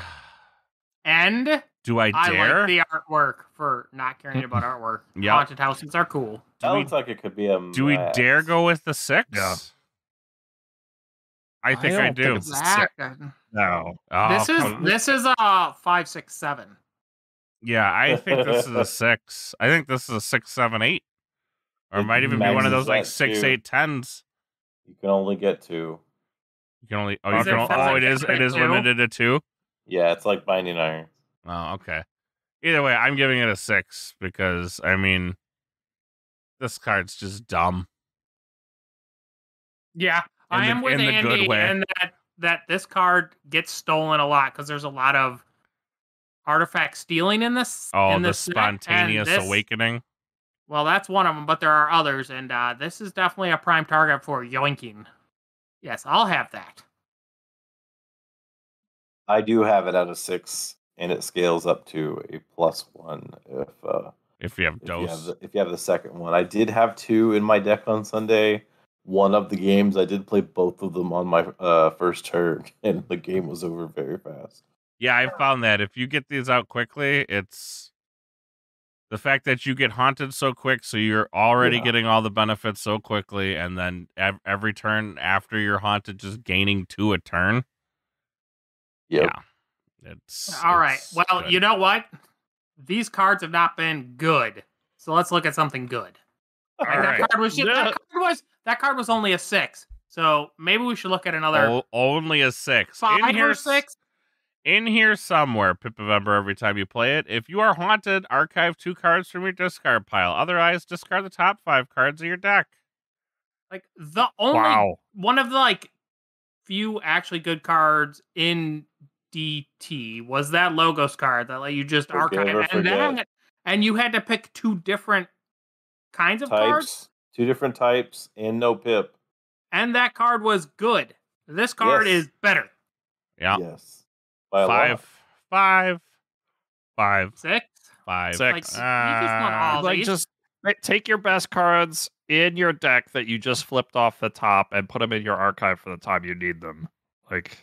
And do I I dare? like the artwork for not caring about artwork. Yep. Haunted houses are cool. Do that we- looks like it could be a. do we dare go with the six? Yeah. I think I, don't think do. it's- That- No. Oh, this is come- this is a five six seven. Yeah, I think this is a six. I think this is a six, seven, eight, or it It might even be one of those like six, too. eight, tens. You can only get two. You can only. Oh, you can. it o- five, Oh, it is. six, It is limited to two. Yeah, it's like binding iron. Oh, okay. Either way, I'm giving it a six because I mean, this card's just dumb. Yeah, I the- am with in the good Andy, way. and that that this card gets stolen a lot because there's a lot of artifact stealing in this. Oh, in the this set, spontaneous this- awakening. Well, that's one of them, but there are others, and uh, this is definitely a prime target for yoinking. Yes, I'll have that. I do have it at a six, and it scales up to a plus one if uh, If you have if you have, dose, the, if you have the second one. I did have two in my deck on Sunday. One of the games I did play both of them on my uh, first turn, and the game was over very fast. yeah, I found that if you get these out quickly, it's the fact that you get haunted so quick, so you're already Yeah. getting all the benefits so quickly, and then ev- every turn after you're haunted, just gaining two a turn. Yep. Yeah, it's All right. it's Well, good. you know what? These cards have not been good, so let's look at something good. All Like, right. That card was just, that card was that card was only a six, so maybe we should look at another O- only a six. five in here, or six. In here somewhere, Pip of Ember every time you play it. If you are haunted, archive two cards from your discard pile. Otherwise, discard the top five cards of your deck. Like the only Wow. one of the like few actually good cards in DT was that logos card that let you just Forgive archive and then and you had to pick two different kinds of cards two different types, and no pip. and that card was good. This card Yes. is better. Yeah. Yes. By a lot. Five, five, five, Six. Like, just Uh, like just like, take your best cards in your deck that you just flipped off the top and put them in your archive for the time you need them. Like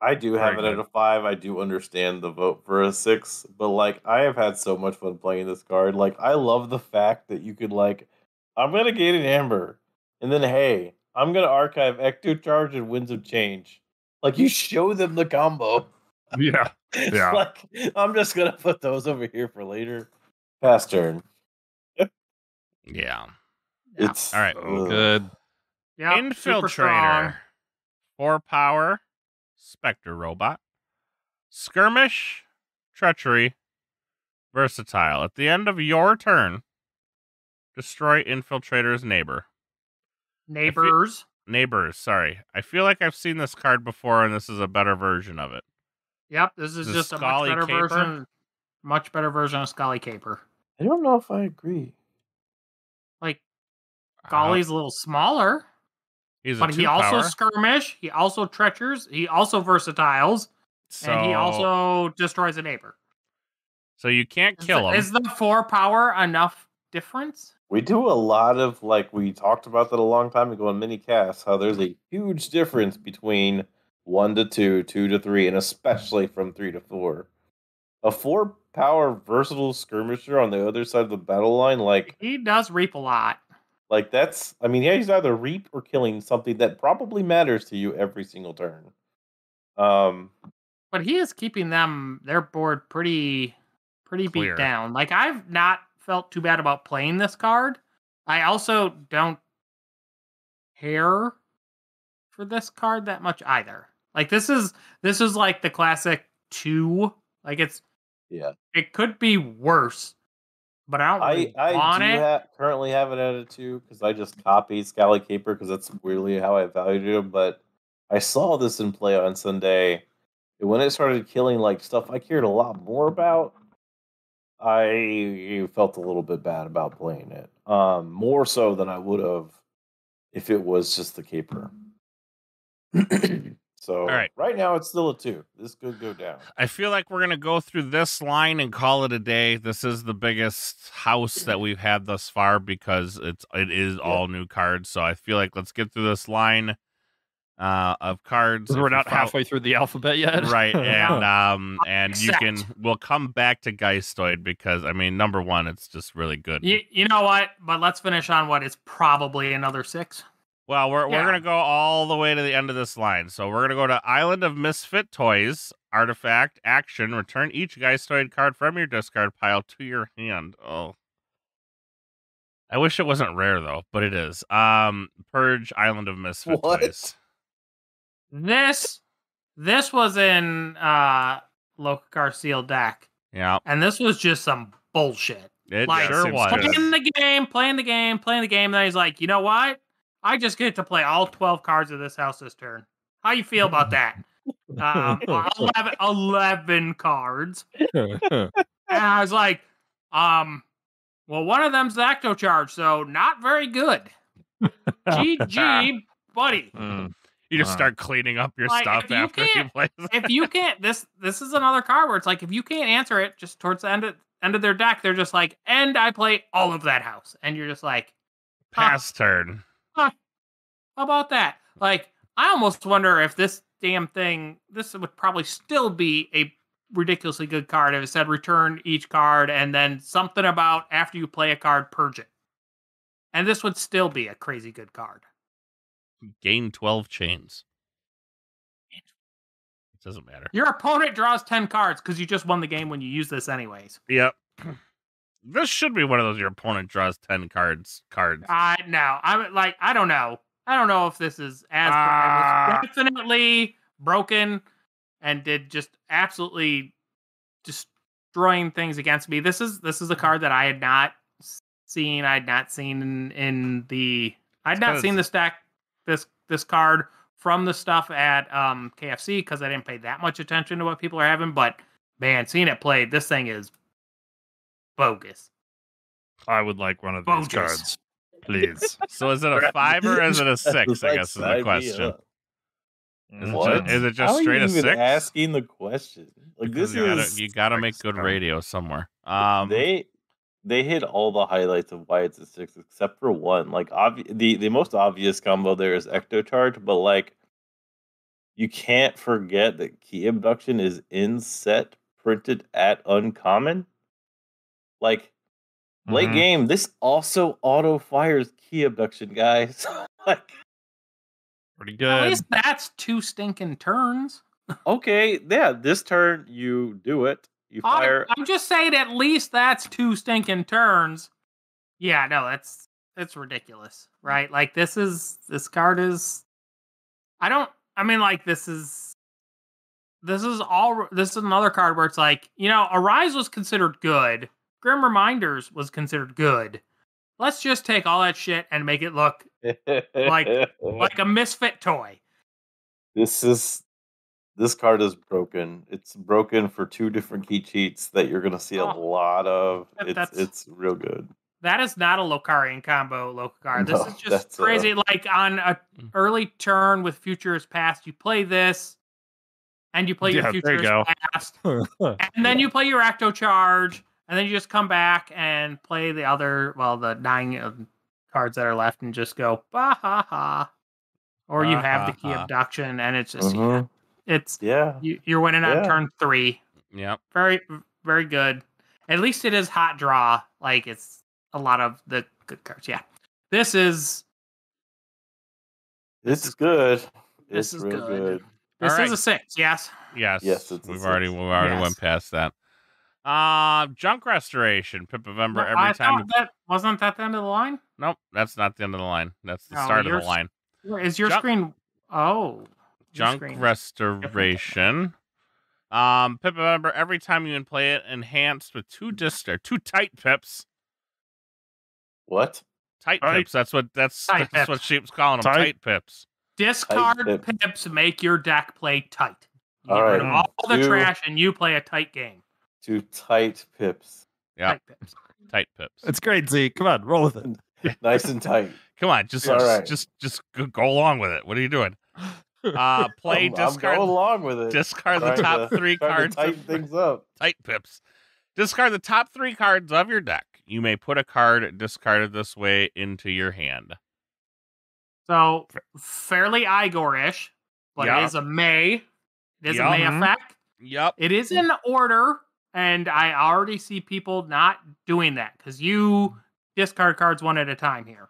I do have Very it at a five. I do understand the vote for a six, but like I have had so much fun playing this card. Like I love the fact that you could like, I'm gonna gain an amber, and then hey, I'm gonna archive Ecto Charge and Winds of Change. Like you show them the combo. yeah, Yeah. like I'm just gonna put those over here for later. Pass turn. yeah. Yeah. It's All right. ugh. good. Yep. Infiltrator. Four power. Spectre robot. Skirmish. Treachery. Versatile. At the end of your turn, destroy Infiltrator's neighbor. Neighbors. Neighbors. Sorry, I feel like I've seen this card before, and this is a better version of it. Yep, this is The just a much better Caper? version. Much better version of Scowly Caper. I don't know if I agree. Like uh-huh. How- Scowly's a little smaller, he's a but he also power, skirmish. He also treachers. He also versatiles, so, and he also destroys a neighbor. so you can't Is kill the, him. Is the four power enough difference? We do a lot of like we talked about that a long time ago in mini casts. How there's a huge difference between one to two, two to three, and especially from three to four. A four power versatile skirmisher on the other side of the battle line, like He does reap a lot. like that's I mean, yeah, he's either reap or killing something that probably matters to you every single turn. Um but he is keeping them their board pretty pretty beat down. Like I've not felt too bad about playing this card. I also don't care for this card that much either. Like this is this is like the classic two. Like it's yeah. it could be worse, but I don't I really I want it. ha- currently have it at a two because I just copied Scowly Caper because that's really how I valued him. But I saw this in play on Sunday, and when it started killing like stuff I cared a lot more about, I felt a little bit bad about playing it. Um, more so than I would have if it was just the Caper. so right. right now it's still a two. This could go down. I feel like we're gonna go through this line and call it a day. This is the biggest house that we've had thus far because it's it is all new cards. So I feel like let's get through this line uh, of cards. We're not follow- halfway through the alphabet yet. right and um and you can we'll come back to geistoid because i mean number one it's just really good You, you know what? But let's finish on what is probably another six. well we're, we're gonna go all the way to the end of this line so we're gonna go to island of misfit toys artifact action return each geistoid card from your discard pile to your hand oh i wish it wasn't rare though but it is um purge island of misfit What? toys This this was in uh Lokacar Seal deck, yeah and this was just some bullshit. it Like, sure was. Playing the game, playing the game, playing the game. Then he's like, you know what? I just get to play all twelve cards of this house this turn. How you feel about that? Um, 11, 11 cards. And I was like, um, well, one of them's the Ecto Charge, so not very good. GG, buddy. Mm. You just Wow. start cleaning up your Like, stuff if you after you can't- play if you can't this this is another card where it's like if you can't answer it just towards the end of end of their deck, they're just like, and I play all of that house. And you're just like, pass turn how about that? Like, I almost wonder if this damn thing, this would probably still be a ridiculously good card if it said return each card and then something about after you play a card, purge it. And this would still be a crazy good card. Gain 12 chains. It doesn't matter. Your opponent draws 10 cards because you just won the game when you use this, anyways. Yep. This should be one of those your opponent draws 10 cards cards. I no, I'm like I don't know. I don't know if this is as it was uh. definitely broken and did just absolutely destroying things against me. This is this is a card that I had not seen. I had not seen in, in the I'd not seen the stack this this card from the stuff at um KFC because I didn't pay that much attention to what people are having. But man, seeing it played, this thing is bogus. I would like one of Bogus. these cards, please. So is it a 5 or is it a 6? I guess is the question. up. Is it, What? is it How just are straight you a even 6? asking the question? Like Because this you gotta, is you gotta make good radio somewhere. Um they they hit all the highlights of why it's a six except for one. Like obvi- the the most obvious combo there is ecto charge, but like you can't forget that key abduction is in set printed at uncommon. Like late Mhm. game, this also auto fires key abduction, guys. like Pretty At good. least that's two stinking turns. okay, yeah, this turn you do it. You I- fire I'm just saying, at least that's two stinking turns. Yeah, no, that's it's ridiculous, right? Like this is this card is. I don't. I mean, like this is. This is all. This is another card where it's like you know, Arise was considered good. Grim Reminders was considered good. let's just take all that shit and make it look like like a misfit toy. this is this card is broken. It's broken for two different key cheats that you're gonna see a Oh, lot of. It's that's- it's real good. That is not a Locarian combo Locar. This No, is just that's, uh, crazy. Like on a Mm. early turn with Futures Past, you play this, and you play Yeah, your there you Futures go. Past, and then you play your Ecto Charge, and then you just come back and play the other, well, the nine uh, cards that are left, and just go bah ha ha. Or you Bah, have the key ha. abduction, and it's just Mhm. It's Yeah. you, you're winning on Yeah. turn three. Yep. Very very good. At least it is hot draw. Like it's a lot of the good cards. Yeah, this is This is- good. this is good. good. this Alright. is a six. Yes. Yes. Yes, it's we've already six. we've already Yes. went past that. Uh junk restoration. Pip November No, every I time. thought that wasn't that the end of the line. Nope, that's not the end of the line. That's the No, start of the line. Is your Junk- screen? Oh, your Junk screen. restoration. Um, Pip November every time you play it, enhanced with two disc or two tight pips. What? Tight Tight. pips. That's what that's Tight that's what pips. Sheep's calling them. Tight. Tight pips. Discard pip. pips make your deck play tight. You All get rid of right. all the Two- trash and you play a tight game. Two tight pips. Yeah. Tight pips. Tight pips. It's great, Z. Come on, roll with it. Nice and tight. Come on, just All just, right. just just go, go along with it. What are you doing? Uh, play I'm, I'm discard going along with it. discard the top to- three trying to cards. Tighten of- things up. tight pips. Discard the top three cards of your deck. You may put a card discarded this way into your hand. So fairly Igor-ish, but Yeah. it is a May. It is Yeah. a May effect. Yep. It is in order, and I already see people not doing that because you discard cards one at a time here,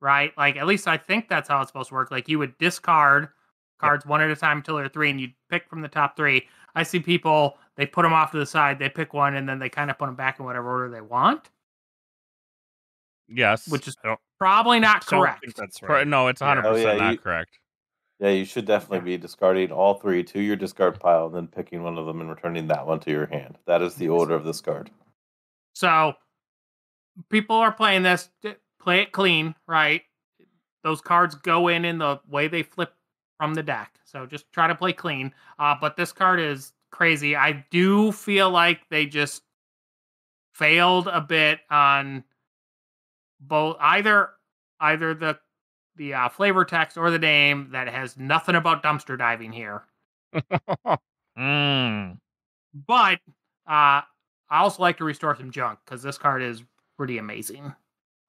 right? Like at least I think that's how it's supposed to work. Like you would discard cards one at a time until they're three, and you pick from the top three. I see people they put them off to the side, they pick one, and then they kind of put them back in whatever order they want, Yes. which is probably not don't correct. think that's right. no, it's 100% Oh, yeah, not you- correct. Yeah, you should definitely be discarding all three to your discard pile and then picking one of them and returning that one to your hand. That is the order of this card. So people are playing this. Play it clean, right? Those cards go in in the way they flip from the deck. So just try to play clean. Uh, but this card is crazy. I do feel like they just failed a bit on both either either the the uh, flavor text or the name that has nothing about dumpster diving here. Mm. But uh, I also like to restore some junk because this card is pretty amazing.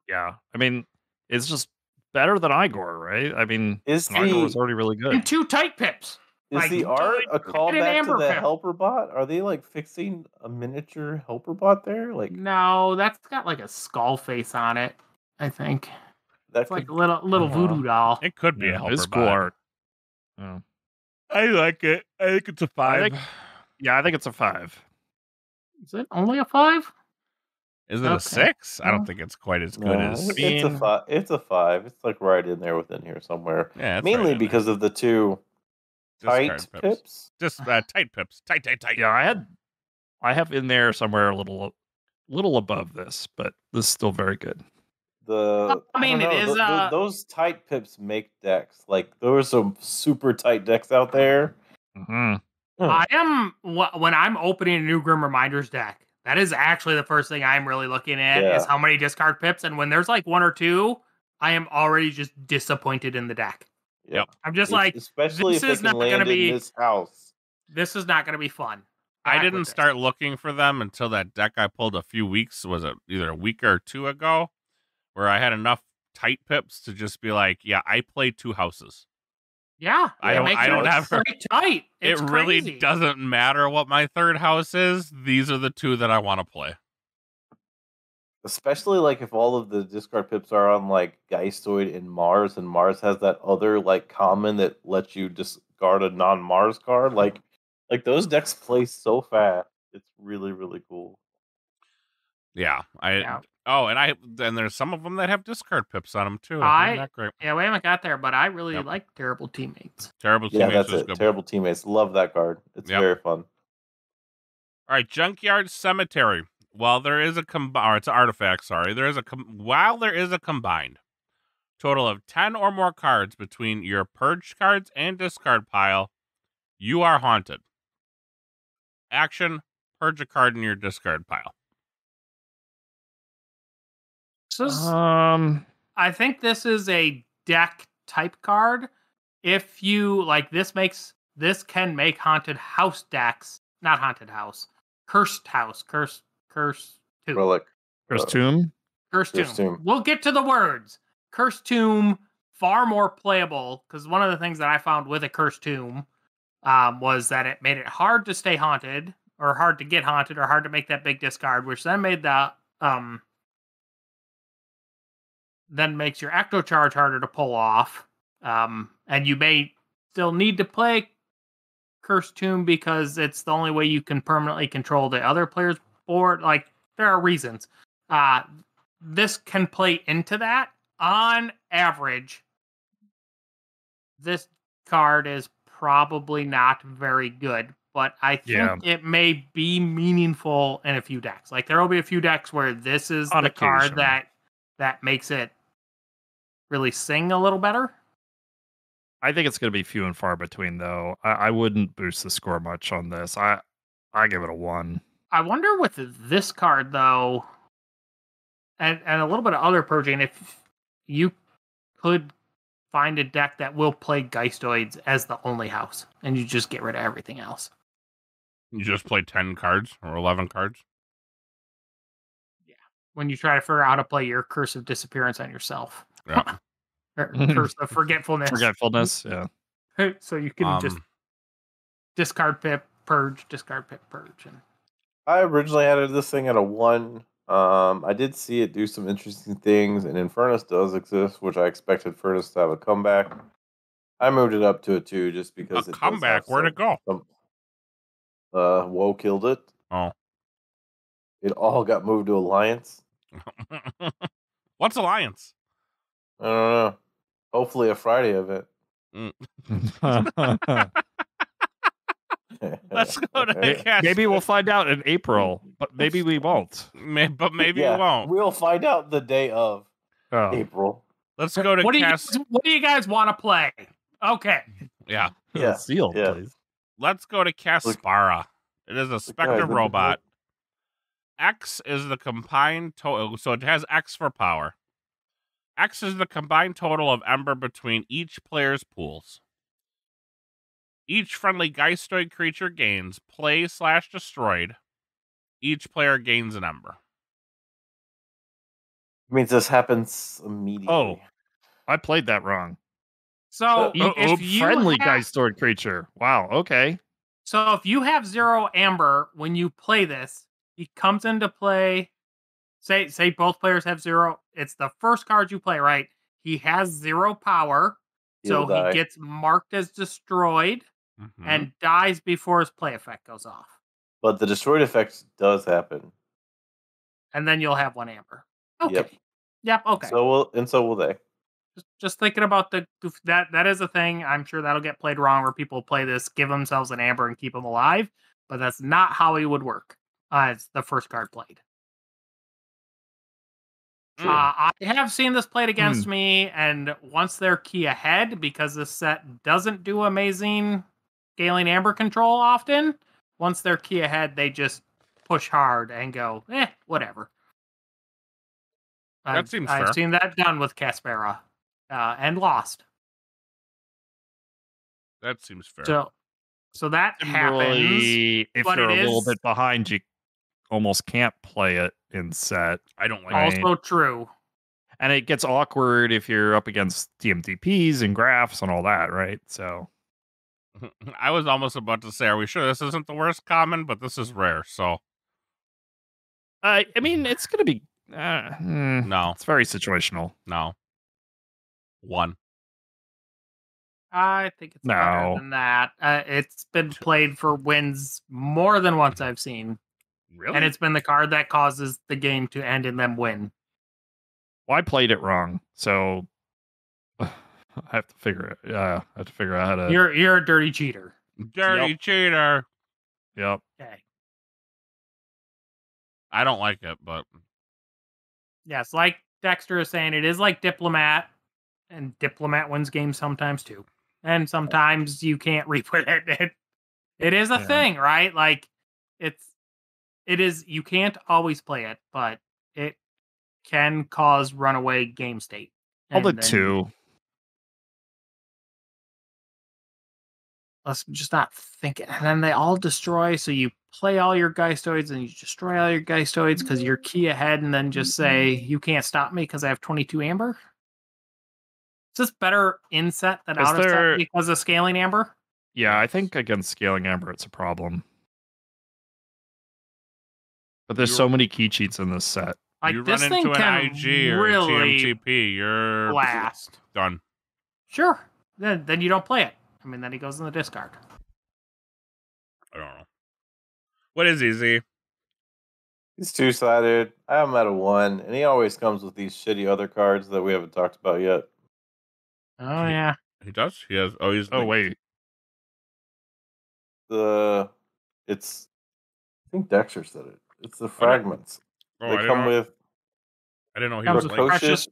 Yeah, I mean, it's just better than Igor, right? I mean, Is Igor was already really good. And two tight pips. is like, the art a get an callback to the pip. helper bot? Are they like fixing a miniature helper bot there? Like No, that's got like a skull face on it. I think that's like a little little voodoo doll. It could be a Yeah, helper it's cool bot. art. Yeah. Oh. I like it. I think it's a five. think- yeah, I think it's a five. Is it only a five? Is it a six? I don't think it's quite as good No, as. it's a five. It's a five. It's like right in there within here somewhere. Yeah, it's right Mainly there. because of the two Discard tight pips. pips. Just uh, tight pips. Tight, tight, tight. Yeah, I had, I have in there somewhere a little, little above this, but this is still very good. The I mean, don't know, is, tho- tho- uh, those tight pips make decks. Like there are some super tight decks out there. hmm I am when I'm opening a new Grim Reminders deck. That is actually the first thing I'm really looking at is how many discard pips. And when there's like one or two, I am already just disappointed in the deck. Yep. I'm just Es- like, especially this if is they can not gonna be- this house. this is not going to be fun. I Back with didn't this. start looking for them until that deck I pulled a few weeks was it either a week or two ago, where I had enough tight pips to just be like, yeah, I play two houses. Yeah, I don't- makes I it don't have- pretty tight. It's it really crazy. doesn't matter what my third house is. These are the two that I want to play. Especially like if all of the discard pips are on like Geistoid and Mars, and Mars has that other like common that lets you discard a non-Mars card. Mm-hmm. Like, like those decks play so fast. It's really really cool. Yeah, I. Yeah. Oh, and I and there's some of them that have discard pips on them too. I- Isn't great? Yeah, we haven't got there, but I really Yep. like terrible teammates. Terrible Yeah, teammates that's was it. good. Terrible teammates. Love that card. It's Yep. very fun. All right, Junkyard Cemetery. While there is a combined, or it's an artifact, sorry, there is a com- while there is a combined total of ten or more cards between your purge cards and discard pile, you are haunted. Action: purge a card in your discard pile. So Um, I think this is a deck type card. If you like, this makes this can make haunted house decks, not haunted house, cursed house, curse, curse two, Relic. First tomb. cursed tomb. Cursed tomb. We'll get to the words. Cursed tomb far more playable because one of the things that I found with a cursed tomb um, was that it made it hard to stay haunted or hard to get haunted or hard to make that big discard, which then made the um, then makes your ecto charge harder to pull off. Um, and you may still need to play Cursed Tomb because it's the only way you can permanently control the other player's board. Like there are reasons. Uh, this can play into that. On average, this card is probably not very good, but I think Yeah. it may be meaningful in a few decks. Like there will be a few decks where this is On the card that that makes it really sing a little better. I think it's going to be few and far between, though. I, I wouldn't boost the score much on this. I I give it a one. I wonder with this card though, and and a little bit of other purging, if you could find a deck that will play Geistoids as the only house, and you just get rid of everything else. You just play ten cards or eleven cards. Yeah, when you try to figure out how to play your Curse of Disappearance on yourself, Yeah. or Curse of Forgetfulness, Forgetfulness. Yeah. so you can just Um, discard pip, purge, discard pip, purge, and I originally added this thing at a one. Um, I did see it do some interesting things, and Infurnace does exist, which I expected Furnace to have a comeback. I moved it up to a two just because it's a it comeback. Where'd it go? some- Uh, Woe killed it. Oh. It all got moved to Alliance. What's Alliance? I don't know. Hopefully, a Friday event. Mm. Let's go to May- cast. maybe we'll find out in April, but maybe we won't. May- but maybe Yeah, we won't. We'll find out the day of Oh. April. Let's go to what do you guys, what do you guys want to play? Okay, Yeah, Yeah, Sealed, yeah. please. let's go to Caspara. It is a Spectre look robot. X is the combined total, oh, so it has X for power. X is the combined total of Ember between each player's pools. Each friendly Geistoid creature gains play slash destroyed. Each player gains an Ember. means this happens immediately. Oh. I played that wrong. so E- if you friendly have- guy stored creature. Wow. Okay. So if you have zero amber when you play this, he comes into play. Say say both players have zero. It's the first card you play, right? He has zero power, so He'll die. he gets marked as destroyed Mhm. and dies before his play effect goes off. But the destroyed effect does happen. And then you'll have one amber. Okay. Yep. Yep. okay. So will and so will they. just, just thinking about the that that is a thing. I'm sure that'll get played wrong where people play this, give themselves an amber and keep them alive, but that's not how it would work. Uh, it's the first card played. Mm. Uh, I have seen this played against me, and once they're key ahead, because this set doesn't do amazing scaling amber control often, once they're key ahead, they just push hard and go, eh, whatever. That I've, seems I've fair. seen that done with Caspera uh, and lost. that seems fair. So, so that happens. Similarly, if but you're it a little bit behind, you almost can't play it in set. I don't like Right. Also true. And it gets awkward if you're up against TMTPs and graphs and all that, right? So I was almost about to say, are we sure this isn't the worst common? But this is rare, so I I mean it's gonna be uh, hmm, no, it's very situational. no. One. I think it's better than that. Uh, it's been played for wins more than once I've seen, Really? and it's been the card that causes the game to end and them win. Well, I played it wrong, so I have to figure it. Yeah, I have to figure out how to. You're you're a dirty cheater. dirty Yep. cheater. Yep. Okay. I don't like it, but Yes, like Dexter is saying, it is like Diplomat, and Diplomat wins games sometimes too. And sometimes you can't replay it. It, it is a Yeah. thing, right? Like it's it is you can't always play it, but it can cause runaway game state. All the two. Let's just not think it. And then they all destroy. So you play all your Geistoids and you destroy all your Geistoids because you're key ahead, and then just say, mm-hmm. you can't stop me because I have 22 Amber. Is this better inset than Is out of there- set because of scaling Amber? Yeah, I think against scaling amber, it's a problem. But there's so many key cheats in this set. Like you this run thing into an can IG or really a TMTP, you're blast. done. Sure. Then then you don't play it. I mean, then he goes in the discard. I don't know. What is easy? He's two sided. I have him at a one, and he always comes with these shitty other cards that we haven't talked about yet. Oh yeah. He does. He has. Oh, he's. Oh like- wait, The it's I think Dexter said it. It's the fragments. Oh, they didn't come know, with I didn't know he comes was with like. precocious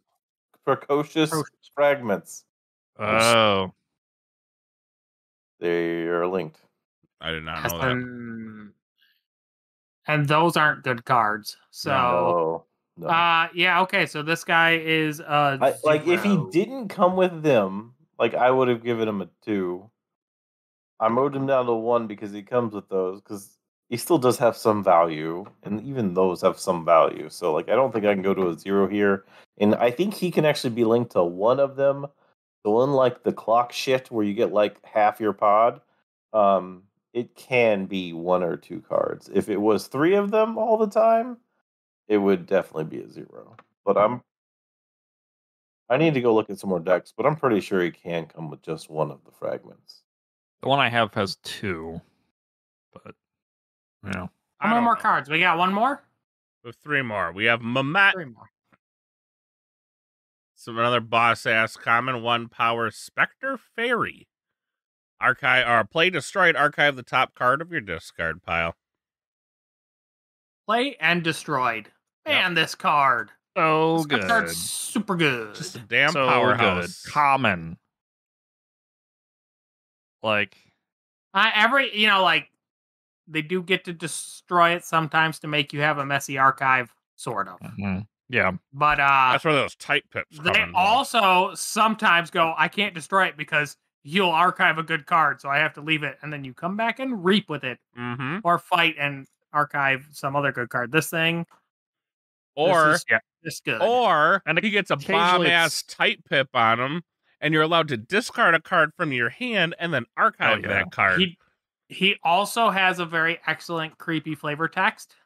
precocious Precocious. fragments. oh, They are linked. I did not Yes, know that. and, and those aren't good cards. So no, no. uh yeah, okay. So this guy is uh I, like if he didn't come with them, like I would have given him a two. I moved him down to one because he comes with those because he still does have some value, and even those have some value. So like I don't think I can go to a zero here, and I think he can actually be linked to one of them. So unlike the clock shit where you get like half your pod, um, it can be one or two cards. If it was three of them all the time, it would definitely be a zero. But I'm I need to go look at some more decks, but I'm pretty sure he can come with just one of the fragments. the one I have has two, but yeah, How many more know. cards? We got one more? We have three more. We have Mamet, Three more. some another boss ass common one power Spectre Fairy. Archive or play destroyed. Archive the top card of your discard pile. Play and destroyed. Man, this card. so This good, card's super good. Just a damn so powerhouse. good, common. Like, Uh, every you know, like they do get to destroy it sometimes to make you have a messy archive, sort of. mhm, yeah, But uh That's where those tight pips come they in. also sometimes go, I can't destroy it because you'll archive a good card, so I have to leave it, and then you come back and reap with it, hmm or fight and archive some other good card. This thing, Or this is, yeah. this good. or And he gets a bomb ass tight pip on him, and you're allowed to discard a card from your hand and then archive yeah. that card. He he also has a very excellent creepy flavor text.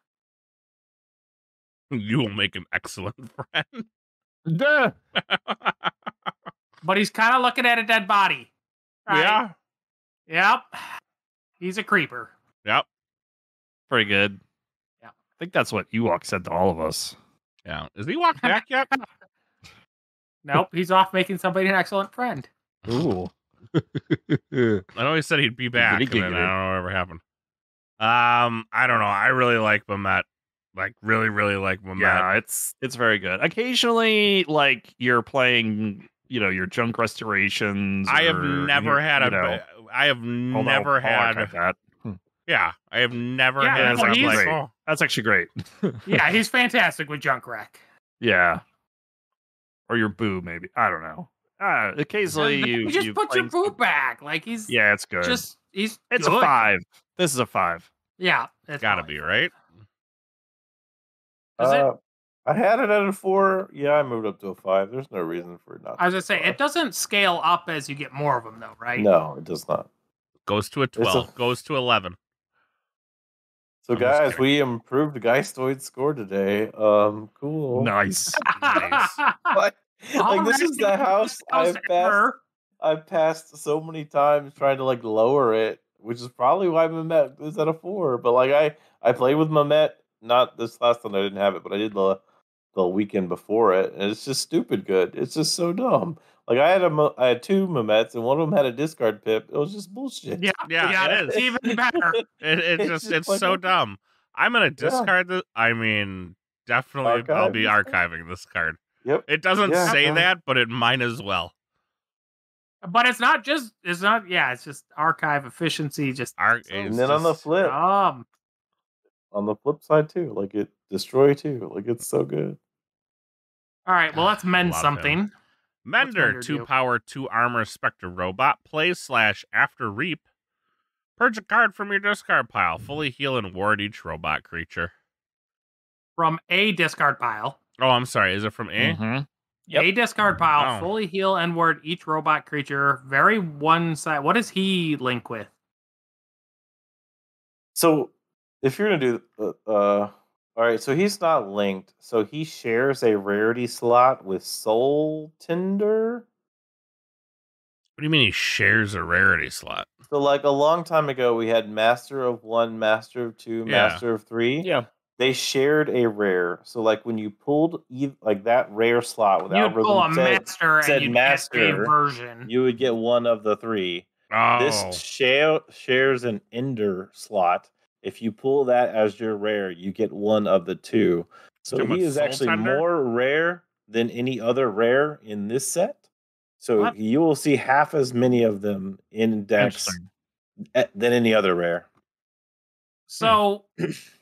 You will make an excellent friend. Duh. But he's kind of looking at a dead body. right? Yeah. Yep. He's a creeper. Yep. pretty good. Yeah. I think that's what Ewok said to all of us. Yeah. Is he walked back yet? Nope. he's off making somebody an excellent friend. Ooh. I know he said he'd be back, and then I don't giggity. know whatever happened. Um, I don't know. I really like Mamet. Like, really, really like Mamet. Yeah, it's it's very good. Occasionally, like you're playing, you know, your junk restorations. I have or, never you- had you a. know, I have never had. archive that. Yeah, I have never Yeah, had. no, like, oh, That's actually great. Yeah, he's fantastic with Junkrat. yeah. Or your boo, maybe. I don't know. Uh, occasionally, you you just you put your playing boo some- back. Like he's Yeah, it's good. just he's it's good. a five. This is a five. Yeah, it's gotta fine. be right. Is it? Uh, I had it at a four. Yeah, I moved up to a five. There's no reason for it not. As I was gonna say be it doesn't scale up as you get more of them, though, right? No, it does not. Goes to a a- twelve. Goes to eleven. So, I'm guys, kidding. we improved Geistoid score today. Um, cool. Nice. Nice. What? Like this is the house House I've passed. I've passed so many times trying to like lower it, which is probably why Mamet is at a four. But like I, I played with Mamet. Not this last one. I didn't have it, but I did the the weekend before it, and it's just stupid good. It's just so dumb. Like I had a I had two Mamets, and one of them had a discard pip. It was just bullshit. Yeah, Yeah, yeah, it it's is. even better. It, it It's just just it's like, so what the- dumb. I'm gonna discard this. I mean, definitely, I'll be archiving this card. Yep. It doesn't Yeah. say Uh-huh. that, but it might as well. But it's not just it's not yeah, it's just archive efficiency just Ar- so And then on the flip, um on the flip side too, like it destroy too. Like it's so good. all right, well let's mend Love him. something. Mender, Mender two do? power, two armor, Spectre robot. Play slash after reap. Purge a card from your discard pile. Fully heal and ward each robot creature. From a discard pile. Oh, I'm sorry. Is it from A? Mhm. Yep. A discard pile, Oh. fully heal and ward each robot creature. Very one side. What does he link with? So if you're gonna do uh, uh all right, so he's not linked. So he shares a rarity slot with Soul Tinder. What do you mean he shares a rarity slot? So like a long time ago we had Master of One, Master of Two, Yeah. Master of Three. Yeah. They shared a rare. So like when you pulled like that rare slot with You'd pull a said, master said and master, version. you would get one of the three. Oh, This share, shares an ender slot. If you pull that as your rare, you get one of the two. So he is actually Tender? more rare than any other rare in this set. So What? you will see half as many of them in decks than any other rare. So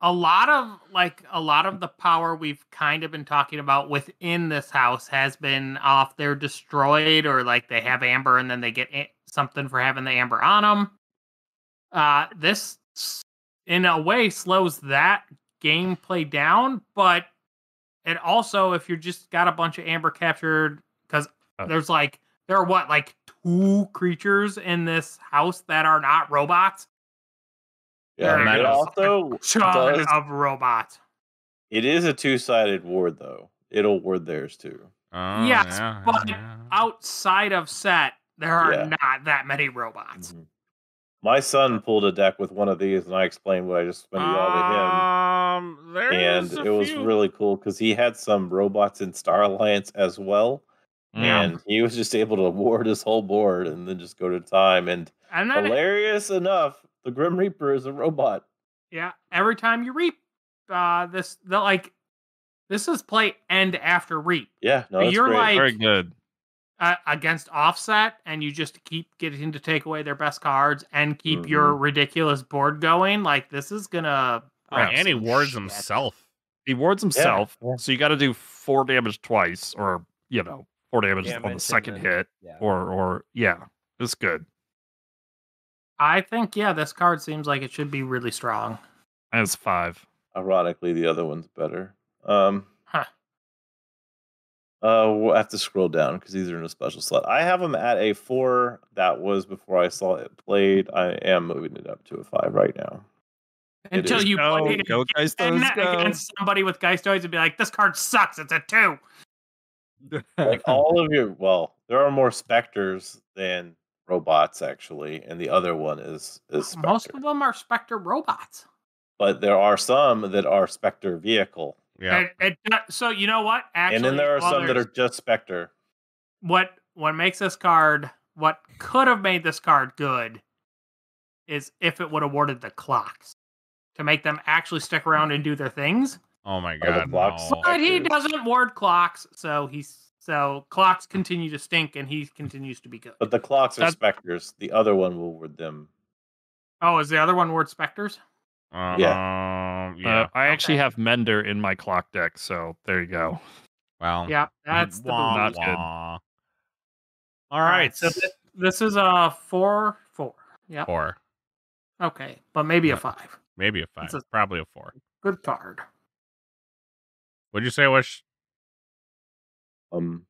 a lot of like a lot of the power we've kind of been talking about within this house has been off they're destroyed or like they have amber and then they get something for having the amber on them. Uh this in a way slows that gameplay down, but it also if you're just got a bunch of amber captured cuz Uh. there's like there are what like two creatures in this house that are not robots Yeah, There you it go. also ton does, of robots. it is a two-sided ward though. It'll ward theirs too. Oh, Yes, yeah, but yeah. Outside of set, there are Yeah. not that many robots. Mhm. My son pulled a deck with one of these, and I explained what I just explained to y'all to him. Um, there's and a it was really cool because he had some robots in Star Alliance as well, Yeah. and he was just able to ward his whole board and then just go to time. And And then, hilarious enough, the Grim Reaper is a robot. yeah, every time you reap, uh, this the like, this is play end after reap Yeah, no, it's You're great. like- Very good. uh, against offset, and you just keep getting to take away their best cards and keep your Mm-hmm. ridiculous board going. Like this is gonna. And he wards shit. himself. He wards himself, yeah. so you got to do four damage twice, or you know, four damage, on the second then- hit, Yeah. or or yeah, it's good. I think yeah, this card seems like it should be really strong. And it's five. Ironically, the other one's better. Um, Huh. Uh, we'll have to scroll down because these are in a special slot. I have them at a four. That was before I saw it played. I am moving it up to a five right now. Until you Go, play it go, guys, and go. against somebody with Geistoids and be like, this card sucks. It's a two. like all of your well there are more specters than robots actually and the other one is is specter. Most of them are Spectre robots. but there are some that are specter vehicle Yeah. It- it uh, so you know what? Actually, and then there are well, some that are just specter what what makes this card what could have made this card good is if it would have awarded the clocks to make them actually stick around and do their things. Oh my the god. blocks? no. But he doesn't ward clocks, so he's so clocks continue to stink and he continues to be good. but the clocks are That- specters the other one will ward them Oh, is the other one ward specters? Um, Yeah. yeah. Uh, I actually Okay. have Mender in my clock deck, so there you go. well. Yeah, that's the wah, boost. Not good. wah. All right. So thi- this is a four four. Yeah. four. Okay, but maybe Yeah. a five. Maybe a five. It's a- Probably a four. Good card. What'd you say was um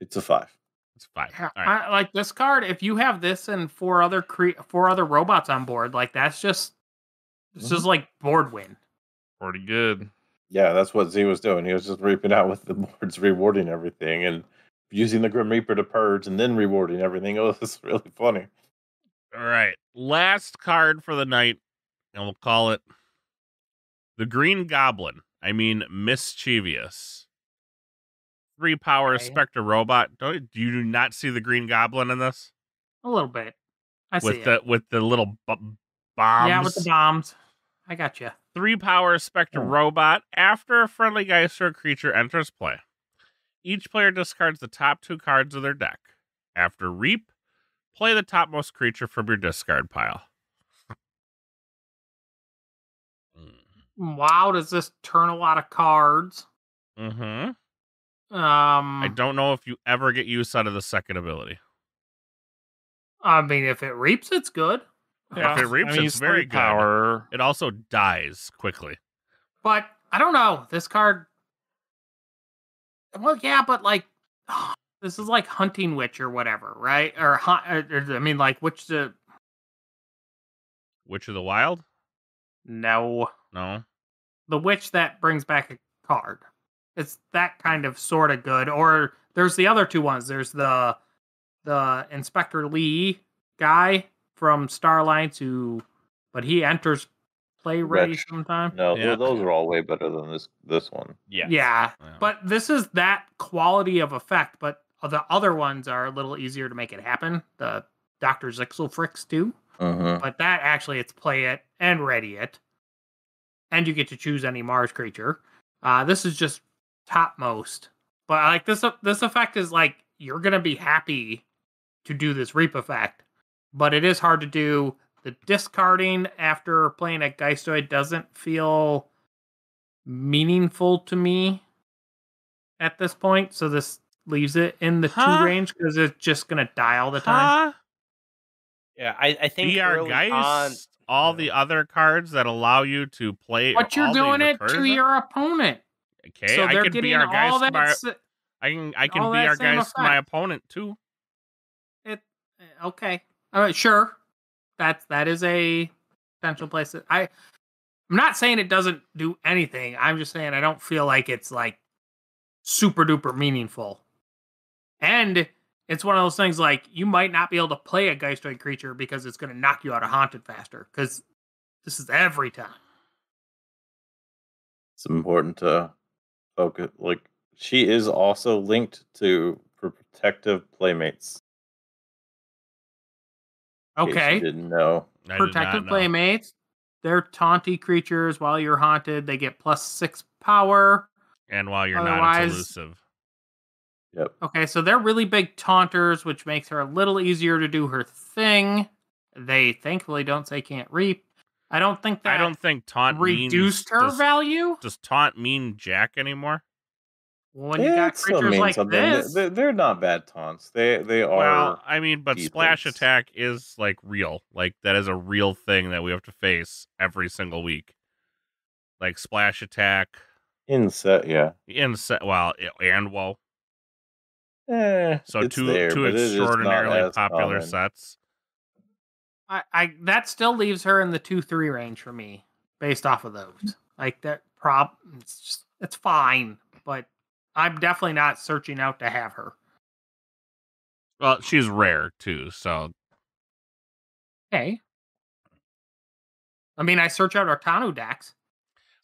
it's a five it's five. Yeah, All right. I, like this card. If you have this and four other cre- four other robots on board, like that's just this Mm-hmm. is like board win. Pretty good. yeah that's what z was doing he was just reaping out with the boards rewarding everything and using the grim reaper to purge and then rewarding everything it was really funny All right. Last card for the night, and we'll call it the Green Goblin. I mean, mischievous. Three power Okay. Spectre robot. Don't do you not see the Green Goblin in this A little bit. I see with it. the with the little bu- bombs? yeah, with the bombs. I got you. Three power Spectre Oh. robot after a friendly Geistoid creature enters play. Each player discards the top two cards of their deck. After Reap, play the topmost creature from your discard pile. Hmm. Hmm, wow, does this turn a lot of cards? Mm-hmm. Um, I don't know if you ever get use out of the second ability. I mean, if it reaps, it's good. If it reaps, I mean, it's very three good. power. It also dies quickly. But I don't know. This card. Well, yeah, but like, this is like hunting witch or whatever, right? Or, or, or I mean, like, which the Witch of the Wild? no, No. the witch that brings back a card. It's that kind of sort of good. Or there's the other two ones. There's the the Inspector Lee guy from Starlights who, but he enters play ready Wretch. sometime. No, Yeah. those are all way better than this this one. Yeah. Yeah, Yeah. but this is that quality of effect. But the other ones are a little easier to make it happen. The Doctor Xyloxxzlphrex too, Mm-hmm. but that actually it's play it and ready it, and you get to choose any Mars creature. Uh, this is just topmost, but like this this effect is like you're gonna be happy to do this reap effect, but it is hard to do. The discarding after playing a Geistoid doesn't feel meaningful to me at this point. So this leaves it in the Huh? two range because it's just gonna die all the time. Huh? Yeah, I, I think BR early Geist, on, all yeah. the other cards that allow you to play. But you're doing it to your opponent. Okay, so I they're can getting BR all that. my, s- I can I can all be that our same guys my opponent too. It eh, okay. All right, sure. That's that is a potential place. That I I'm not saying it doesn't do anything. I'm just saying I don't feel like it's like super duper meaningful. And it's one of those things like you might not be able to play a Geistoid creature because it's going to knock you out of Haunted faster because this is every time. It's important to focus. Like she is also linked to for protective playmates. in case you Okay. didn't know. I did Protective not know. playmates. They're taunty creatures while you're haunted. They get plus six power. And while you're not, Otherwise- it's elusive. Yep. Okay, so they're really big taunters, which makes her a little easier to do her thing. They thankfully don't say can't reap. I don't think that I don't think taunt reduced means, her does, value. Does taunt mean jack anymore? When you got It still creatures like something. They- this, They're, they're not bad taunts. They they are. Well, I mean, but splash attack is like real. Like that is a real thing that we have to face every single week. Like splash attack, inset. Yeah. inset. Well, and well, Eh, so it's two there, two but it is not extraordinarily popular common. sets. I, I that still leaves her in the two three range for me, based off of those. Mm-hmm. Like that prop, it's just it's fine, but I'm definitely not searching out to have her. Well, she's rare too, so Okay. I mean, I search out Artanu decks.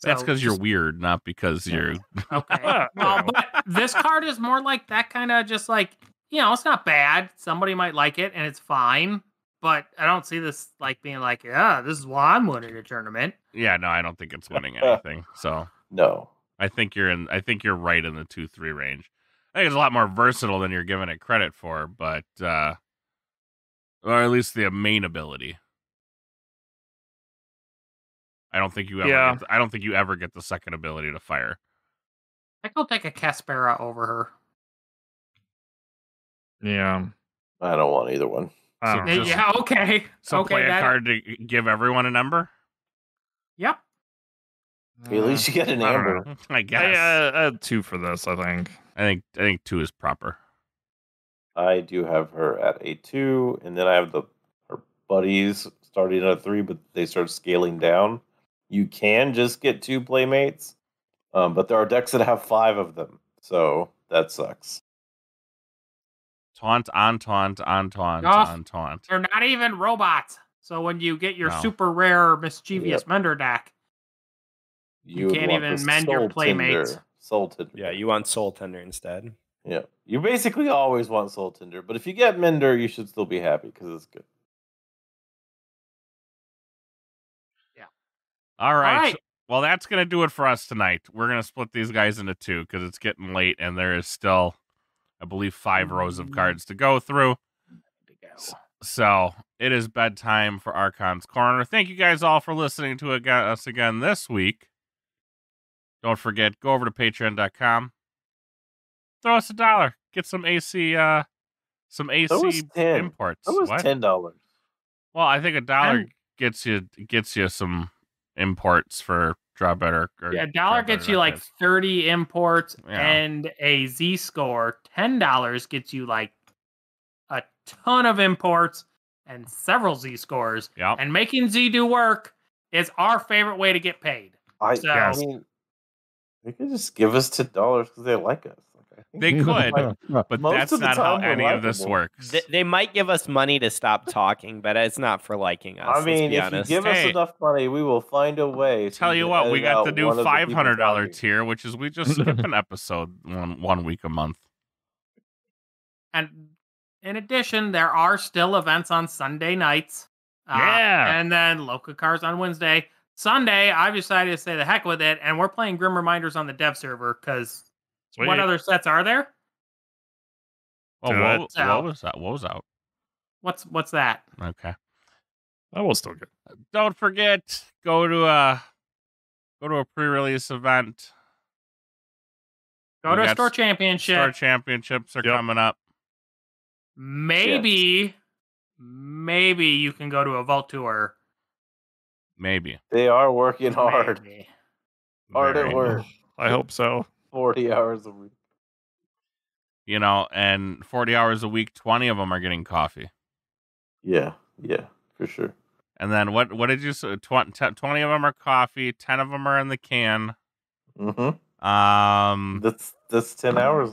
that's so because you're weird, not because you're. Okay. well, but this card is more like that kind of just like, you know, it's not bad. Somebody might like it and it's fine. But I don't see this like being like, yeah, this is why I'm winning a tournament. Yeah, no, I don't think it's winning anything. So No. I think you're in. I think you're right in the two three range. I think it's a lot more versatile than you're giving it credit for, but uh or at least the main ability. I don't think you ever. Yeah. Get the- I don't think you ever get the second ability to fire. I will take a Caspera over her. Yeah. I don't want either one. I So don't know. Just- yeah, okay. So okay, play a that- card to give everyone a number. Yep. At least you get an I don't amber. I I, guess. uh, I had two for this, I think. I think. I think two is proper. I do have her at a two, and then I have the her buddies starting at a three, but they start scaling down. You can just get two playmates, um, but there are decks that have five of them, so that sucks. Taunt on taunt on taunt Oh. on taunt. They're not even robots. So when you get your No. super rare mischievous mender deck, You would can't even mend your playmates. Tinder- Soul Tinder. Yeah, you want Soul Tender instead. yeah. You basically always want Soul Tinder, but if you get Mender, you should still be happy because it's good. Yeah. All right. right. Well, that's going to do it for us tonight. We're going to split these guys into two because it's getting late and there is still, I believe, five rows of cards to go through. So it is bedtime for Archon's Corner. Thank you guys all for listening to us again this week. Don't forget, go over to patreon.com. Throw us a dollar. Get some AC, uh, some AC was imports. That was What? ten dollars. Well, I think a dollar And- gets you gets you some imports for draw better. Or Yeah, Draw dollar Better gets you like Records. 30 imports Yeah. and a Z score. $10 gets you like a ton of imports and several Z scores. Yep. And making Z do work is our favorite way to get paid. I, So- I mean, they could just give us ten dollars because they like us. Like, I think They could, but most that's not how time we're any of this works. They, they might give us money to stop talking, but it's not for liking us. I let's mean, be if honest. you give Hey. us enough money, we will find a way. so Tell you what, we got the new one of five people hundred dollar tier, which is we just skip an episode one one week a month. And in addition, there are still events on Sunday nights. Uh, Yeah. And then local cars on Wednesday. Sunday, I've decided to say the heck with it, and we're playing Grim Reminders on the dev server because what other sets are there? Oh, Do what, what was that? What was out? What's what's that? Okay. That was still good. Uh, don't forget, go to a go to a pre-release event. Go We to a store championship. Store championships are Yep. coming up. maybe, maybe you can go to a vault tour. Maybe. They are working hard, Maybe. hard Very. at work, I hope so. Forty hours a week. You know, and forty hours a week, twenty of them are getting coffee. Yeah, yeah, for sure. And then what? What did you say? Tw- Twenty of them are coffee. Ten of them are in the can. Mm-hmm. Um, That's that's ten hours.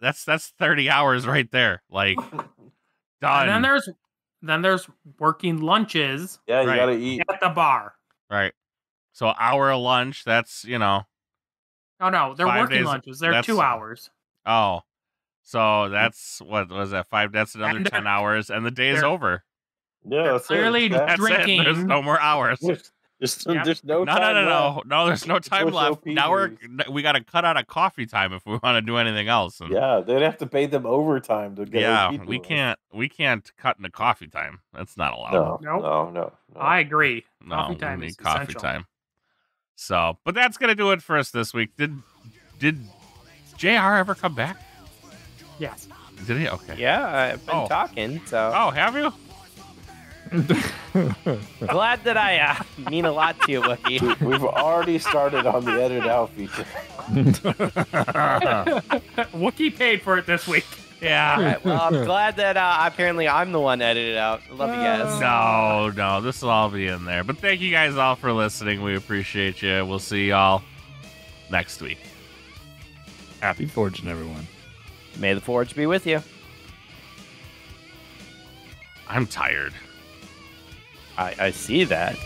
that's that's thirty hours right there. Like done. And then there's then there's working lunches Yeah, you Right. gotta eat. at the bar. right. So hour of lunch. That's you know. Oh no, they're Five working days- lunches. They're two hours. Oh, so that's what was that? Five. That's another And ten hours, and the day is over. Yeah, that's it. clearly That's- That's it. There's no more hours. There's, there's, Yeah. there's no No, time no, no, left. no, no. There's no time push left. Now we're we got to cut out a coffee time if we want to do anything else. And Yeah, they'd have to pay them overtime to get. yeah, OP to we us. can't we can't cut into coffee time. That's not allowed. No, Nope. no, no, no. I agree. No, Coffee we time need is coffee essential. time. So, but that's gonna do it for us this week. Did did Jr. ever come back? Yes. Did he? Okay. yeah, I've been Oh. talking, so Oh, have you? glad that I uh, mean a lot to you, Wookie. We- We've already started on the edit out feature. Wookie paid for it this week. Yeah. All right, well, I'm glad that uh, apparently I'm the one edited out. Love you guys. No, no, this will all be in there. But thank you guys all for listening. We appreciate you. We'll see y'all next week. Happy forging, everyone. May the forge be with you. I'm tired. I, I see that.